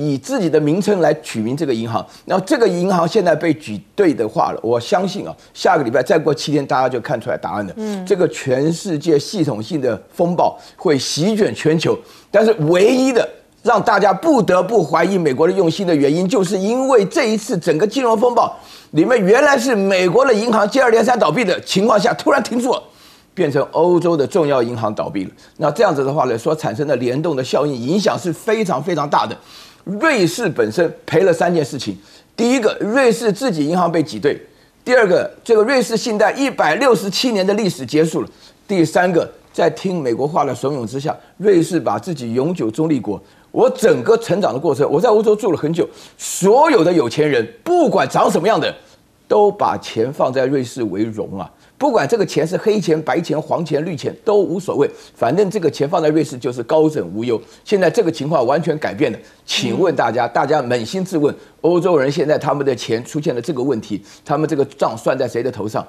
以自己的名称来取名这个银行，然后这个银行现在被举对的话了，我相信啊，下个礼拜再过七天，大家就看出来答案了。嗯，这个全世界系统性的风暴会席卷全球，但是唯一的让大家不得不怀疑美国的用心的原因，就是因为这一次整个金融风暴里面，原来是美国的银行接二连三倒闭的情况下，突然停住了。变成欧洲的重要银行倒闭了，那这样子的话呢，所产生的联动的效应影响是非常非常大的。瑞士本身赔了三件事情：第一个，瑞士自己银行被挤兑；第二个，这个瑞士信贷一百六十七年的历史结束了；第三个，在听美国话的怂恿之下，瑞士把自己永久中立国。我整个成长的过程，我在欧洲住了很久，所有的有钱人，不管长什么样的，都把钱放在瑞士为荣啊。不管这个钱是黑钱、白钱、黄钱、绿钱都无所谓，反正这个钱放在瑞士就是高枕无忧。现在这个情况完全改变了，请问大家，大家扪心自问，欧洲人现在他们的钱出现了这个问题，他们这个账算在谁的头上？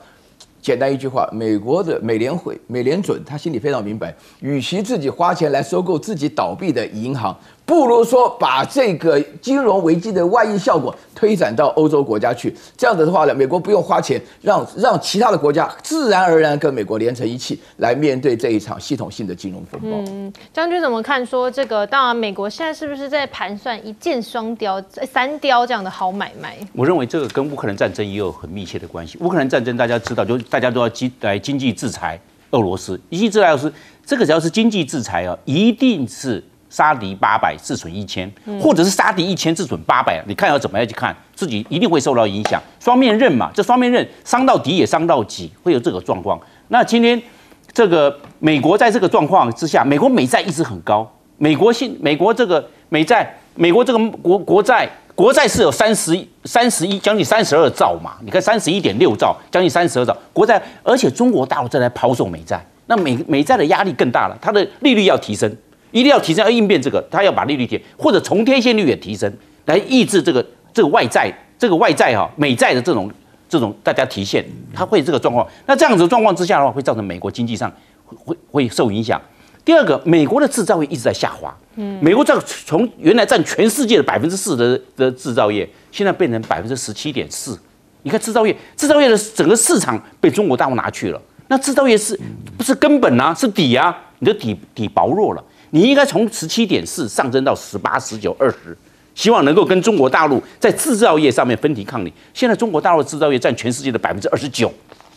简单一句话，美国的美联会、美联准，他心里非常明白，与其自己花钱来收购自己倒闭的银行，不如说把这个金融危机的外溢效果推展到欧洲国家去。这样子的话呢，美国不用花钱，让让其他的国家自然而然跟美国连成一气，来面对这一场系统性的金融风暴。嗯，将军怎么看？说这个，当然，美国现在是不是在盘算一箭双雕、三雕这样的好买卖？我认为这个跟乌克兰战争也有很密切的关系。乌克兰战争大家知道，就大家都要经来经济制裁俄罗斯，经济制裁俄罗斯，这个只要是经济制裁啊，一定是杀敌八百自损一千，或者是杀敌一千自损八百，你看要怎么样去看，自己一定会受到影响。双面刃嘛，这双面刃伤到敌也伤到己，会有这个状况。那今天这个美国在这个状况之下，美国美债一直很高，美国现美国这个美债，美国这个国国债。国债是有三十三十一将近三十二兆嘛？你看三十一点六兆，将近三十二兆国债，而且中国大陆正在抛售美债，那美美债的压力更大了，它的利率要提升，一定要提升，要应变这个，他要把利率提，或者从贴现率也提升，来抑制这个这个外债，这个外债哈美债的这种这种大家提现，它会这个状况。那这样子状况之下的话，会造成美国经济上会会受影响。第二个，美国的制造业一直在下滑。嗯，美国这从原来占全世界的百分之四的的制造业，现在变成百分之十七点四。你看制造业，制造业的整个市场被中国大陆拿去了。那制造业是不是根本啊？是底啊？你的底底薄弱了。你应该从十七点四上升到十八、十九、二十，希望能够跟中国大陆在制造业上面分庭抗礼。现在中国大陆制造业占全世界的百分之二十九，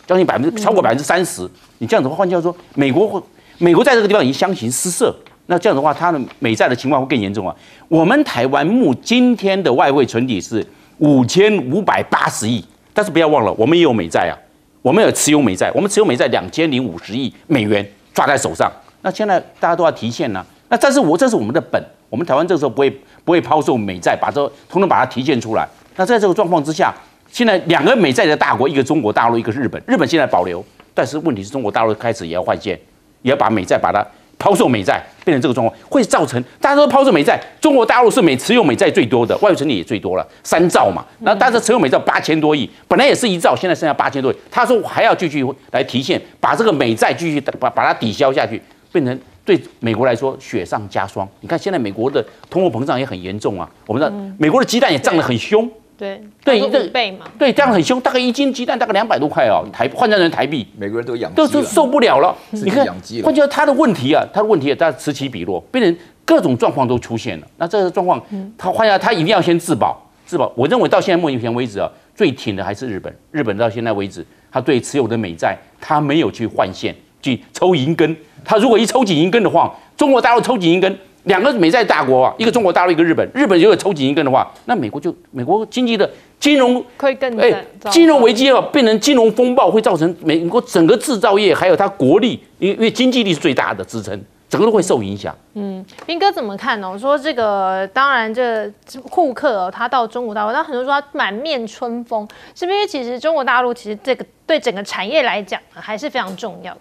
将近百分之超过百分之三十。你这样子的话，换句话说，美国会。美国在这个地方已经相形失色，那这样的话，它的美债的情况会更严重啊。我们台湾目今天的外汇存底是五千五百八十亿，但是不要忘了，我们也有美债啊，我们有持有美债，我们持有美债两千零五十亿美元抓在手上。那现在大家都要提现呢，那但是我这是我们的本，我们台湾这个时候不会不会抛售美债，把这统统把它提现出来。那在这个状况之下，现在两个美债的大国，一个中国大陆，一个日本，日本现在保留，但是问题是中国大陆开始也要换现。也要把美债把它抛售美债，变成这个状况，会造成大家都抛售美债。中国大陆是美持有美债最多的，外汇存底也最多了，三兆嘛。那但是持有美债八千多亿，本来也是一兆，现在剩下八千多亿。他说还要继续来提现，把这个美债继续把把它抵消下去，变成对美国来说雪上加霜。你看现在美国的通货膨胀也很严重啊，我们的美国的鸡蛋也涨得很凶。对对，一倍嘛，对，这样很凶，大概一斤鸡蛋大概两百多块哦，台换算成台币，每个人都养，都是受不了了。你看，换句话他的问题啊，他的问题啊，他此起彼落，变成各种状况都出现了。那这个状况，他换下他一定要先自保，自保。我认为到现在目前为止啊，最挺的还是日本。日本到现在为止，他对持有的美债，他没有去换现，去抽银根。他如果一抽紧银根的话，中国大陆抽紧银根。两个美债大国啊，一个中国大陆，一个日本。日本如果抽紧银根的话，那美国就美国经济的金融会更哎，金融危机啊，变成金融风暴，会造成美国整个制造业还有它国力，因为因为经济力是最大的支撑，整个都会受影响。嗯，斌哥怎么看呢？我说这个，当然这库克他到中国大陆，但很多人说他满面春风，是不是因为其实中国大陆其实这个对整个产业来讲还是非常重要。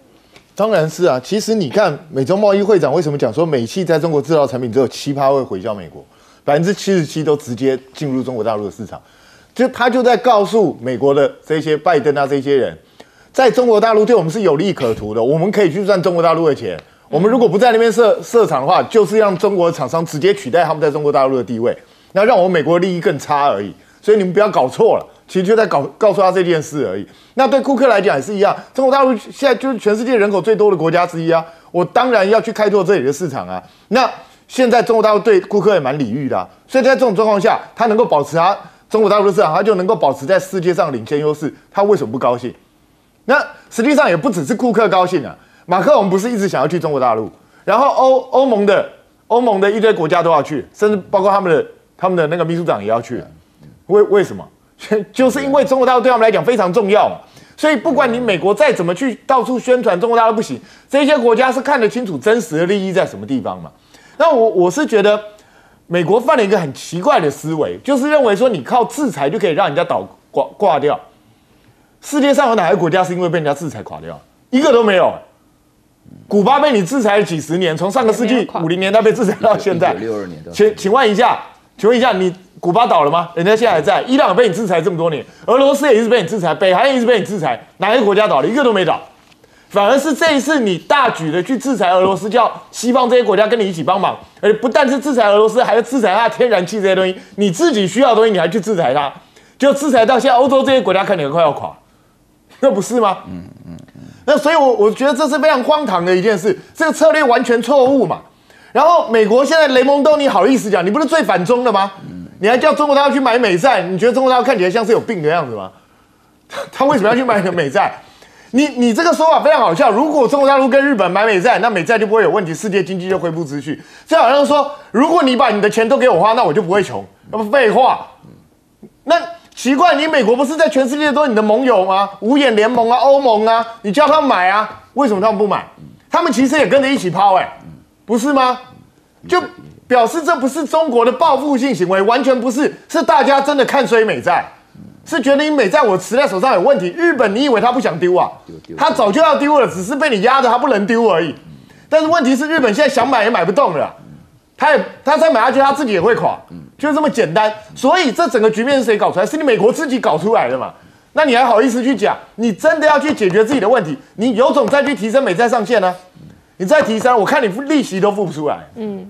当然是啊，其实你看美中贸易会长为什么讲说美企在中国制造产品只有七趴会回销美国，百分之七十七都直接进入中国大陆的市场，就他就在告诉美国的这些拜登啊这些人，在中国大陆对我们是有利可图的，我们可以去赚中国大陆的钱。我们如果不在那边设设厂的话，就是让中国厂商直接取代他们在中国大陆的地位，那让我们美国利益更差而已。所以你们不要搞错了。其实就在搞告诉他这件事而已。那对库克来讲也是一样，中国大陆现在就是全世界人口最多的国家之一啊，我当然要去开拓这里的市场啊。那现在中国大陆对库克也蛮礼遇的，所以在这种状况下，他能够保持他中国大陆的市场，他就能够保持在世界上领先优势。他为什么不高兴？那实际上也不只是库克高兴啊，马克龙不是一直想要去中国大陆，然后欧欧盟的欧盟的一堆国家都要去，甚至包括他们的他们的那个秘书长也要去，为为什么？[laughs] 就是因为中国大陆对他们来讲非常重要嘛。所以不管你美国再怎么去到处宣传中国大陆不行，这些国家是看得清楚真实的利益在什么地方嘛。那我我是觉得美国犯了一个很奇怪的思维，就是认为说你靠制裁就可以让人家倒挂挂掉。世界上有哪个国家是因为被人家制裁垮掉？一个都没有。古巴被你制裁了几十年，从上个世纪五零年代被制裁到现在。六二年。请请问一下，请问一下，你古巴倒了吗？人家现在还在。伊朗被你制裁这么多年，俄罗斯也一直被你制裁，北韩一直被你制裁，哪个国家倒了？一个都没倒。反而是这一次你大举的去制裁俄罗斯，叫西方这些国家跟你一起帮忙，而不但是制裁俄罗斯，还要制裁它天然气这些东西。你自己需要的东西，你还去制裁它，就制裁到现在欧洲这些国家看你快要垮，那不是吗？嗯嗯。那所以，我我觉得这是非常荒唐的一件事，这个策略完全错误嘛。然后美国现在雷蒙多，你好意思讲，你不是最反中的吗？你还叫中国大陆去买美债，你觉得中国大陆看起来像是有病的样子吗？[laughs] 他为什么要去买你的美债？[laughs] 你你这个说法非常好笑。如果中国大陆跟日本买美债，那美债就不会有问题，世界经济就恢复秩序。这好像说，如果你把你的钱都给我花，那我就不会穷，那不废话？那。奇怪，你美国不是在全世界都是你的盟友吗？五眼联盟啊，欧盟啊，你叫他们买啊，为什么他们不买？他们其实也跟着一起抛，哎，不是吗？就表示这不是中国的报复性行为，完全不是，是大家真的看衰美债，是觉得你美债我持在手上有问题。日本，你以为他不想丢啊？他早就要丢了，只是被你压着，他不能丢而已。但是问题是，日本现在想买也买不动了，他也他再买下去，他自己也会垮。就这么简单，所以这整个局面是谁搞出来？是你美国自己搞出来的嘛？那你还好意思去讲？你真的要去解决自己的问题，你有种再去提升美债上限呢？你再提升，我看你利息都付不出来。嗯。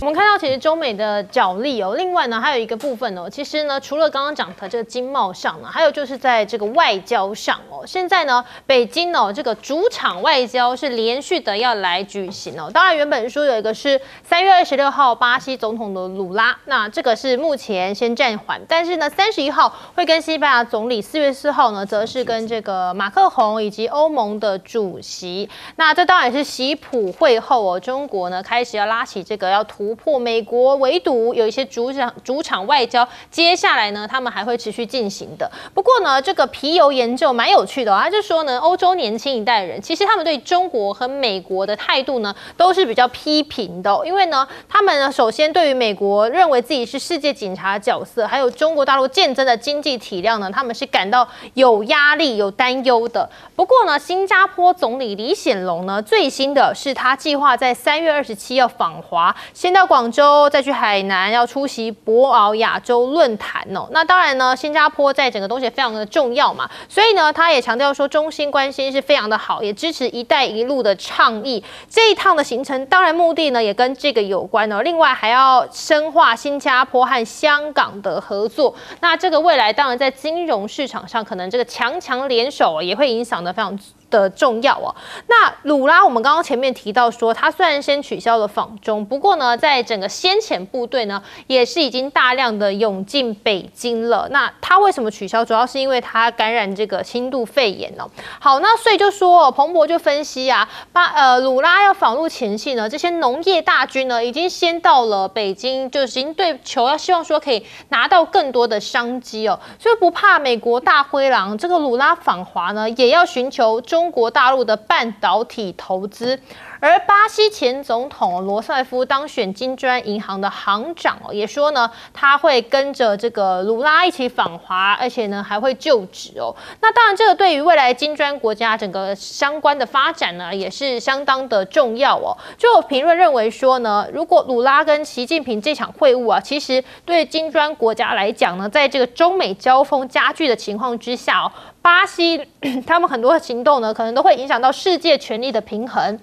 我们看到，其实中美的角力哦，另外呢，还有一个部分哦，其实呢，除了刚刚讲的这个经贸上呢，还有就是在这个外交上哦。现在呢，北京哦，这个主场外交是连续的要来举行哦。当然，原本说有一个是三月二十六号巴西总统的鲁拉，那这个是目前先暂缓。但是呢，三十一号会跟西班牙总理，四月四号呢，则是跟这个马克宏以及欧盟的主席。那这当然是习普会后哦，中国呢开始要拉起这个要突。突破美国围堵，有一些主场主场外交，接下来呢，他们还会持续进行的。不过呢，这个皮尤研究蛮有趣的，他就说呢，欧洲年轻一代人其实他们对中国和美国的态度呢，都是比较批评的，因为呢，他们呢，首先对于美国认为自己是世界警察角色，还有中国大陆见真的经济体量呢，他们是感到有压力、有担忧的。不过呢，新加坡总理李显龙呢，最新的是他计划在三月二十七要访华，先到。到广州，再去海南，要出席博鳌亚洲论坛哦。那当然呢，新加坡在整个东西非常的重要嘛，所以呢，他也强调说，中心关心是非常的好，也支持“一带一路”的倡议。这一趟的行程，当然目的呢也跟这个有关哦。另外还要深化新加坡和香港的合作。那这个未来当然在金融市场上，可能这个强强联手也会影响的非常。的重要哦。那鲁拉，我们刚刚前面提到说，他虽然先取消了访中，不过呢，在整个先遣部队呢，也是已经大量的涌进北京了。那他为什么取消？主要是因为他感染这个轻度肺炎哦。好，那所以就说，彭博就分析啊，巴呃鲁拉要访入前夕呢，这些农业大军呢，已经先到了北京，就已经对求要希望说可以拿到更多的商机哦。所以不怕美国大灰狼，这个鲁拉访华呢，也要寻求中。中国大陆的半导体投资。而巴西前总统罗塞夫当选金砖银行的行长哦，也说呢，他会跟着这个卢拉一起访华，而且呢还会就职哦。那当然，这个对于未来金砖国家整个相关的发展呢，也是相当的重要哦。就评论认为说呢，如果鲁拉跟习近平这场会晤啊，其实对金砖国家来讲呢，在这个中美交锋加剧的情况之下哦，巴西他们很多的行动呢，可能都会影响到世界权力的平衡。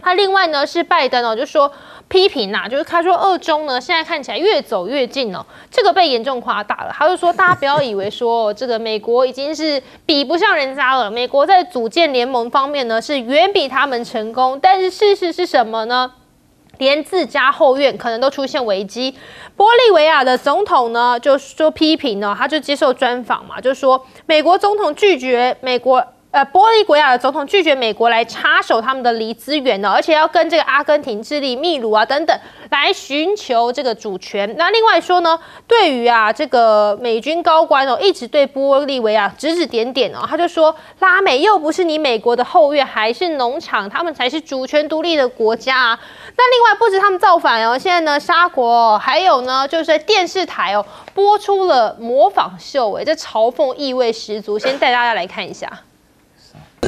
他另外呢是拜登哦，就说批评呐，就是他说二中呢现在看起来越走越近哦，这个被严重夸大了。他就说大家不要以为说这个美国已经是比不上人家了，美国在组建联盟方面呢是远比他们成功，但是事实是什么呢？连自家后院可能都出现危机。玻利维亚的总统呢，就说批评呢，他就接受专访嘛，就说美国总统拒绝美国。呃，玻利维亚的总统拒绝美国来插手他们的离资源呢，而且要跟这个阿根廷、智利、秘鲁啊等等来寻求这个主权。那另外说呢，对于啊这个美军高官哦，一直对玻利维亚指指点点哦，他就说拉美又不是你美国的后院，还是农场，他们才是主权独立的国家啊。那另外不止他们造反哦，现在呢沙国还有呢，就是在电视台哦播出了模仿秀，哎，这嘲讽意味十足。先带大家来看一下。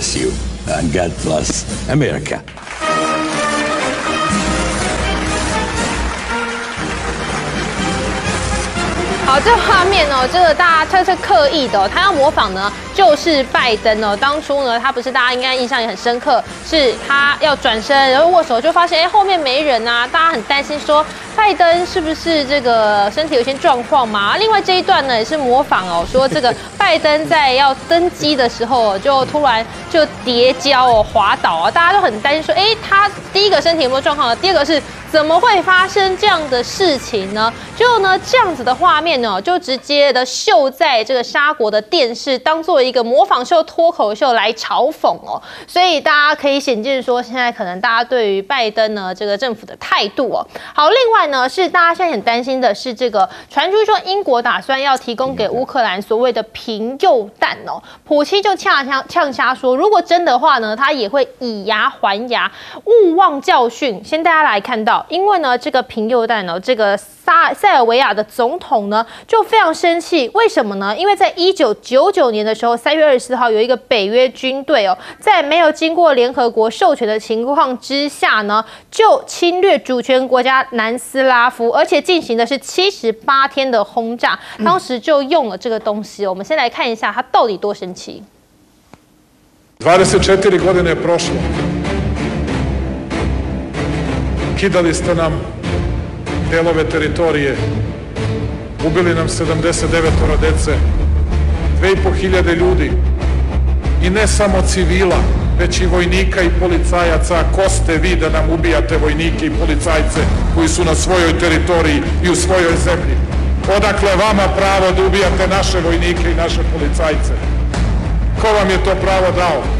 Bless you and God bless America. 好，这画面哦，这个大家这是刻意的，他要模仿呢，就是拜登哦。当初呢，他不是大家应该印象也很深刻，是他要转身然后握手，就发现哎后面没人啊，大家很担心说拜登是不是这个身体有些状况嘛？另外这一段呢也是模仿哦，说这个 [laughs] 拜登在要登机的时候就突然就跌跤哦，滑倒啊，大家都很担心说，哎，他第一个身体有没有状况？第二个是。怎么会发生这样的事情呢？就呢这样子的画面呢，就直接的秀在这个沙国的电视，当做一个模仿秀、脱口秀来嘲讽哦。所以大家可以显见说，现在可能大家对于拜登呢这个政府的态度哦。好，另外呢是大家现在很担心的是这个传出说英国打算要提供给乌克兰所谓的平铀弹哦。普京就呛呛呛瞎说，如果真的话呢，他也会以牙还牙，勿忘教训。先大家来看到。因为呢，这个平铀弹呢，这个萨塞尔维亚的总统呢就非常生气。为什么呢？因为在一九九九年的时候，三月二十四号有一个北约军队哦，在没有经过联合国授权的情况之下呢，就侵略主权国家南斯拉夫，而且进行的是七十八天的轰炸。当时就用了这个东西。我们先来看一下它到底多生气。Kidali ste nam delove teritorije, ubili nam 79 dece, 2500 ljudi i ne samo civila, već i vojnika i policajaca. Ko ste vi da nam ubijate vojnike i policajce koji su na svojoj teritoriji i u svojoj zemlji? Odakle vama pravo da ubijate naše vojnike i naše policajce? Ko vam je to pravo dao?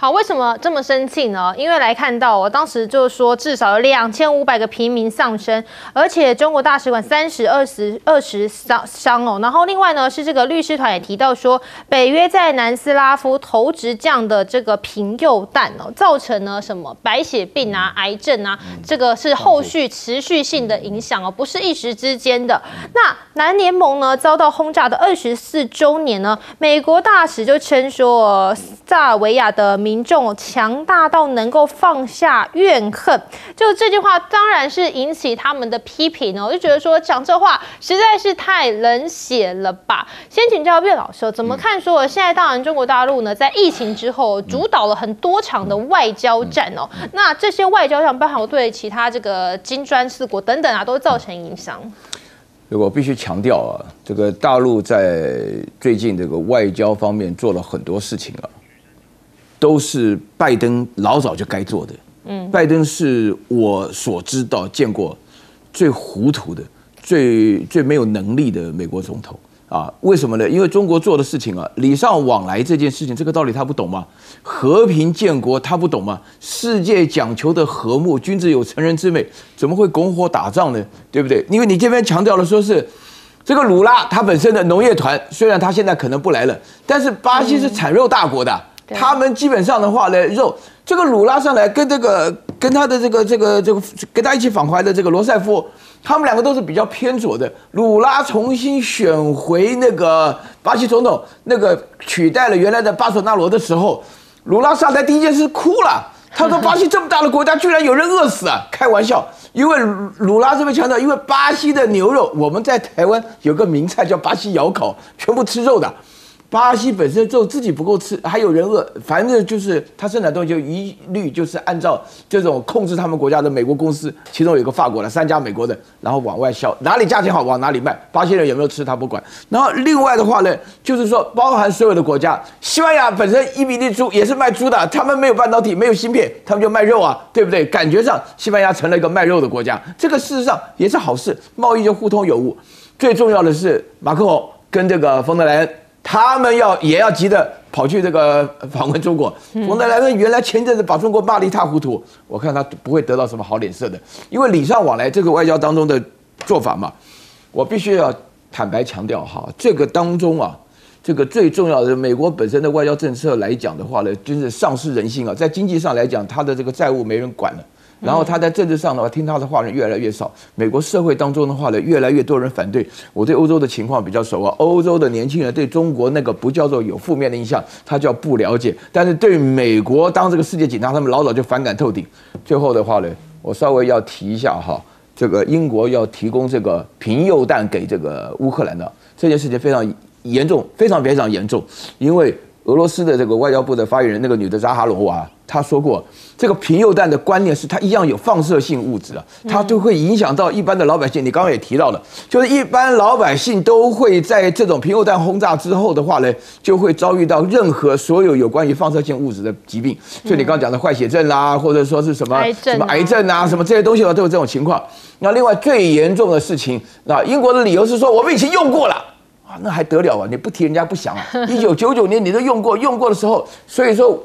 好，为什么这么生气呢？因为来看到，我当时就是说至少有两千五百个平民丧生，而且中国大使馆三十二十二十伤伤哦。然后另外呢，是这个律师团也提到说，北约在南斯拉夫投掷这样的这个平铀弹哦，造成了什么白血病啊、癌症啊，这个是后续持续性的影响哦，不是一时之间的。那南联盟呢遭到轰炸的二十四周年呢，美国大使就称说，萨尔维亚的。民众强大到能够放下怨恨，就这句话当然是引起他们的批评哦，就觉得说讲这话实在是太冷血了吧。先请教岳老师，怎么看？说现在当然中国大陆呢，在疫情之后主导了很多场的外交战哦，那这些外交上包含对其他这个金砖四国等等啊，都造成影响。我必须强调啊，这个大陆在最近这个外交方面做了很多事情啊。都是拜登老早就该做的。嗯，拜登是我所知道见过最糊涂的、最最没有能力的美国总统啊！为什么呢？因为中国做的事情啊，礼尚往来这件事情，这个道理他不懂吗？和平建国他不懂吗？世界讲求的和睦，君子有成人之美，怎么会拱火打仗呢？对不对？因为你这边强调了说是这个鲁拉他本身的农业团，虽然他现在可能不来了，但是巴西是产肉大国的。他们基本上的话呢，肉这个鲁拉上来跟这个跟他的这个这个这个跟他一起访华的这个罗塞夫，他们两个都是比较偏左的。鲁拉重新选回那个巴西总统，那个取代了原来的巴索纳罗的时候，鲁拉上台第一件事哭了，他说：“巴西这么大的国家，居然有人饿死啊！”开玩笑，因为鲁拉这边强调，因为巴西的牛肉，我们在台湾有个名菜叫巴西窑烤，全部吃肉的。巴西本身就自己不够吃，还有人饿，反正就是它生产东西就一律就是按照这种控制他们国家的美国公司，其中有一个法国的，三家美国的，然后往外销，哪里价钱好往哪里卖，巴西人有没有吃他不管。然后另外的话呢，就是说包含所有的国家，西班牙本身一比利猪也是卖猪的，他们没有半导体，没有芯片，他们就卖肉啊，对不对？感觉上西班牙成了一个卖肉的国家，这个事实上也是好事，贸易就互通有无。最重要的是马克龙跟这个冯德莱恩。他们要也要急着跑去这个 [laughs] 访问中国。冯德莱恩原来前阵子把中国骂得一塌糊涂，我看他不会得到什么好脸色的，因为礼尚往来这个外交当中的做法嘛，我必须要坦白强调哈，这个当中啊，这个最重要的美国本身的外交政策来讲的话呢，就是丧失人性啊，在经济上来讲，他的这个债务没人管了。然后他在政治上的话，听他的话人越来越少。美国社会当中的话呢，越来越多人反对。我对欧洲的情况比较熟啊，欧洲的年轻人对中国那个不叫做有负面的印象，他叫不了解。但是对美国当这个世界警察，他们老早就反感透顶。最后的话呢，我稍微要提一下哈，这个英国要提供这个平铀弹给这个乌克兰的这件事情非常严重，非常非常严重，因为。俄罗斯的这个外交部的发言人，那个女的扎哈罗娃，她说过，这个平铀弹的观念是它一样有放射性物质啊，它就会影响到一般的老百姓。你刚刚也提到了，就是一般老百姓都会在这种平铀弹轰炸之后的话呢，就会遭遇到任何所有有关于放射性物质的疾病。所以你刚刚讲的坏血症啦，或者说是什么什么癌症啊，什么这些东西啊，都有这种情况。那另外最严重的事情，那英国的理由是说，我们已经用过了。啊，那还得了啊！你不提人家不想啊。[laughs] 一九九九年你都用过，用过的时候，所以说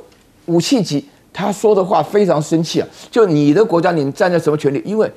武器级，他说的话非常生气啊。就你的国家，你站在什么权利？因为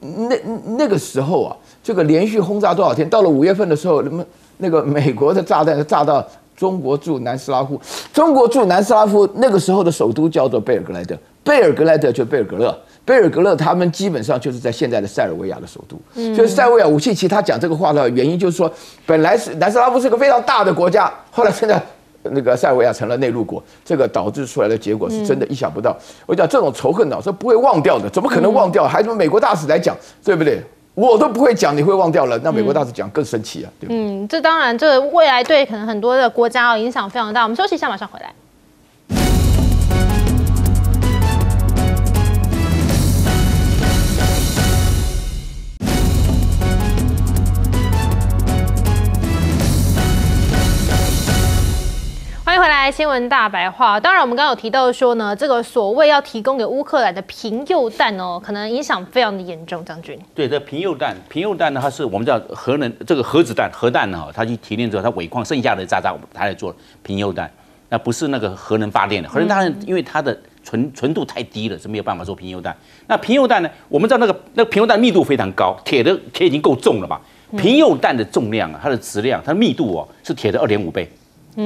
那那个时候啊，这个连续轰炸多少天？到了五月份的时候，那么那个美国的炸弹炸到中国驻南斯拉夫，中国驻南斯拉夫那个时候的首都叫做贝尔格莱德，贝尔格莱德就贝尔格勒。贝尔格勒他们基本上就是在现在的塞尔维亚的首都，所以塞尔维亚武器。其实他讲这个话的原因就是说，本来是南斯拉夫是个非常大的国家，后来现在那个塞尔维亚成了内陆国，这个导致出来的结果是真的意想不到。我讲这种仇恨呢是不会忘掉的，怎么可能忘掉？还是美国大使来讲，对不对？我都不会讲，你会忘掉了？那美国大使讲更生气啊，对不对？嗯，这当然，这未来对可能很多的国家影响非常大。我们休息一下，马上回来。回来，新闻大白话。当然，我们刚刚有提到说呢，这个所谓要提供给乌克兰的平铀弹哦，可能影响非常的严重。将军，对，这平铀弹，平铀弹呢，它是我们叫核能这个核子弹，核弹呢，它去提炼之后，它尾矿剩下的渣渣，它来做平铀弹。那不是那个核能发电的，核能发电因为它的纯纯度太低了，是没有办法做平铀弹。那平铀弹呢，我们知道那个那个平铀弹密度非常高，铁的铁已经够重了嘛。平铀弹的重量啊，它的质量，它的密度哦，是铁的二点五倍。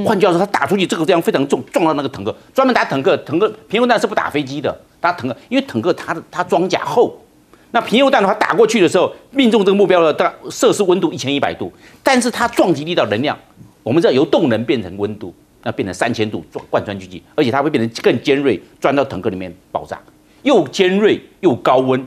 换句话说，他打出去这个这样非常重，撞到那个坦克，专门打坦克，坦克平油弹是不打飞机的，打坦克，因为坦克它的它装甲厚，那平油弹的话打过去的时候，命中这个目标的大摄氏温度一千一百度，但是它撞击力道能量，我们知道由动能变成温度，那变成三千度撞贯穿狙击，而且它会变成更尖锐，钻到坦克里面爆炸，又尖锐又高温，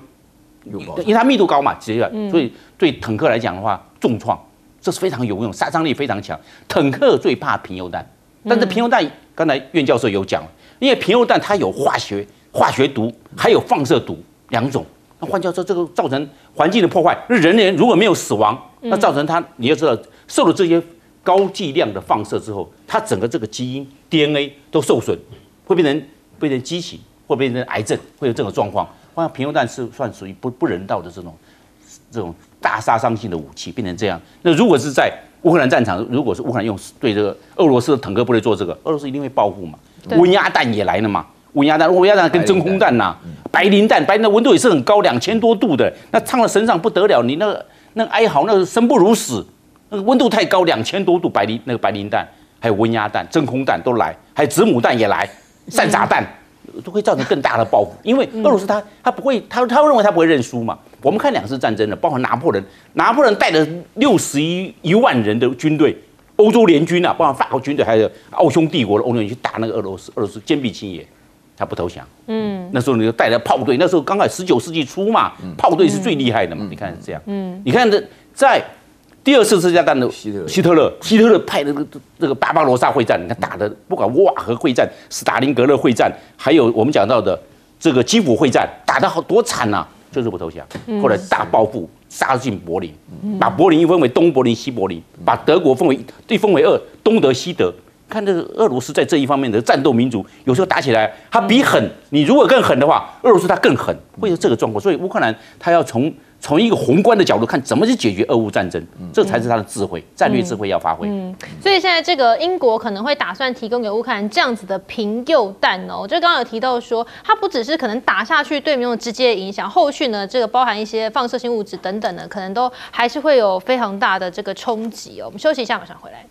因为它密度高嘛，直接，所以对坦克来讲的话，重创。这是非常有用，杀伤力非常强。坦克最怕平铀弹，但是平铀弹刚才苑教授有讲，因为平铀弹它有化学化学毒，还有放射毒两种。那换句话说，这个造成环境的破坏，那人员如果没有死亡，那造成他你要知道，受了这些高剂量的放射之后，它整个这个基因 DNA 都受损，会变成变成畸形，会变成癌症，会有这种状况。好像平铀弹是算属于不不人道的这种这种。大杀伤性的武器变成这样，那如果是在乌克兰战场，如果是乌克兰用对这个俄罗斯的坦克部队做这个，俄罗斯一定会报复嘛？温压弹也来了嘛？温压弹，温压弹跟真空弹呐，白磷弹，白磷的温度也是很高，两千多度的，那烫到身上不得了，你那个那个哀嚎，那个生不如死，那个温度太高，两千多度，白磷那个白磷弹，还有温压弹、真空弹都来，还有子母弹也来，散炸弹都会造成更大的报复，因为俄罗斯他他不会，他他认为他不会认输嘛。我们看两次战争的，包括拿破仑，拿破仑带着六十一一万人的军队，欧洲联军啊，包括法国军队，还有奥匈帝国的欧洲人去打那个俄罗斯，俄罗斯坚壁清野，他不投降。嗯，那时候你就带着炮队，那时候刚好十九世纪初嘛，炮队是最厉害的嘛。你看是这样。嗯，你看这在。第二次世界大战的希特希特勒，希特勒派的这个那个巴巴罗萨会战，你看打的不管沃瓦河会战、斯大林格勒会战，还有我们讲到的这个基辅会战，打得好多惨呐、就是不投降。嗯后来大报复，杀进柏林，把柏林一分为东柏林、西柏林，把德国分为一分为二，东德、西德。看这个俄罗斯在这一方面的战斗民族，有时候打起来，他比狠。你如果更狠的话，俄罗斯他更狠，会有这个状况。所以乌克兰他要从从一个宏观的角度看，怎么去解决俄乌战争，这才是他的智慧，战略智慧要发挥。嗯，所以现在这个英国可能会打算提供给乌克兰这样子的平诱弹哦。就刚刚有提到说，它不只是可能打下去对民众直接的影响，后续呢，这个包含一些放射性物质等等的，可能都还是会有非常大的这个冲击哦。我们休息一下，马上回来。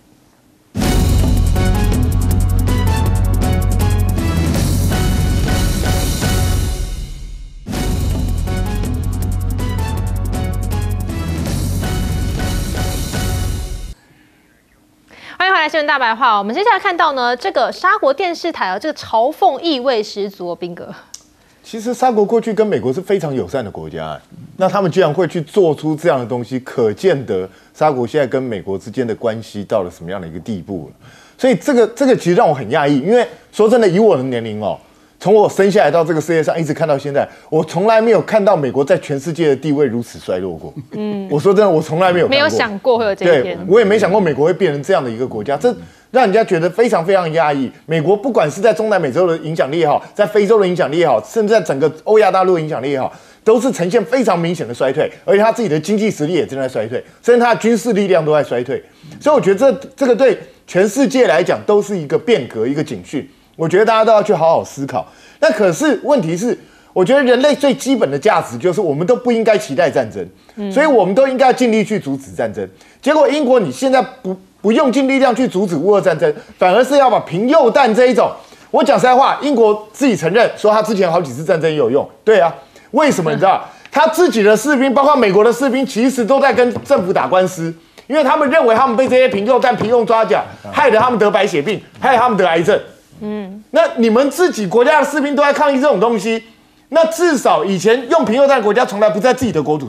回来，新闻大白话。我们接下来看到呢，这个沙国电视台啊，这个嘲讽意味十足、哦，斌哥。其实沙国过去跟美国是非常友善的国家，那他们居然会去做出这样的东西，可见得沙国现在跟美国之间的关系到了什么样的一个地步了。所以这个这个其实让我很讶异，因为说真的，以我的年龄哦，从我生下来到这个世界上一直看到现在，我从来没有看到美国在全世界的地位如此衰落过。嗯，我说真的，我从来没有没有想过会有这一对天。，我也没想过美国会变成这样的一个国家，这让人家觉得非常非常压抑。美国不管是在中南美洲的影响力也好，在非洲的影响力也好，甚至在整个欧亚大陆的影响力也好，都是呈现非常明显的衰退，而且他自己的经济实力也正在衰退，甚至他的军事力量都在衰退。所以我觉得这这个对全世界来讲都是一个变革，一个警讯。我觉得大家都要去好好思考。那可是问题是，我觉得人类最基本的价值就是我们都不应该期待战争，所以我们都应该尽力去阻止战争。结果英国你现在不不用尽力量去阻止乌俄战争，反而是要把平诱弹这一种。我讲实在话，英国自己承认说他之前好几次战争也有用，对啊，为什么你知道？他自己的士兵，包括美国的士兵，其实都在跟政府打官司，因为他们认为他们被这些平诱弹、平用抓甲，害得他们得白血病，害得他们得癌症。嗯，那你们自己国家的士兵都在抗议这种东西，那至少以前用平诱弹的国家从来不在自己的国土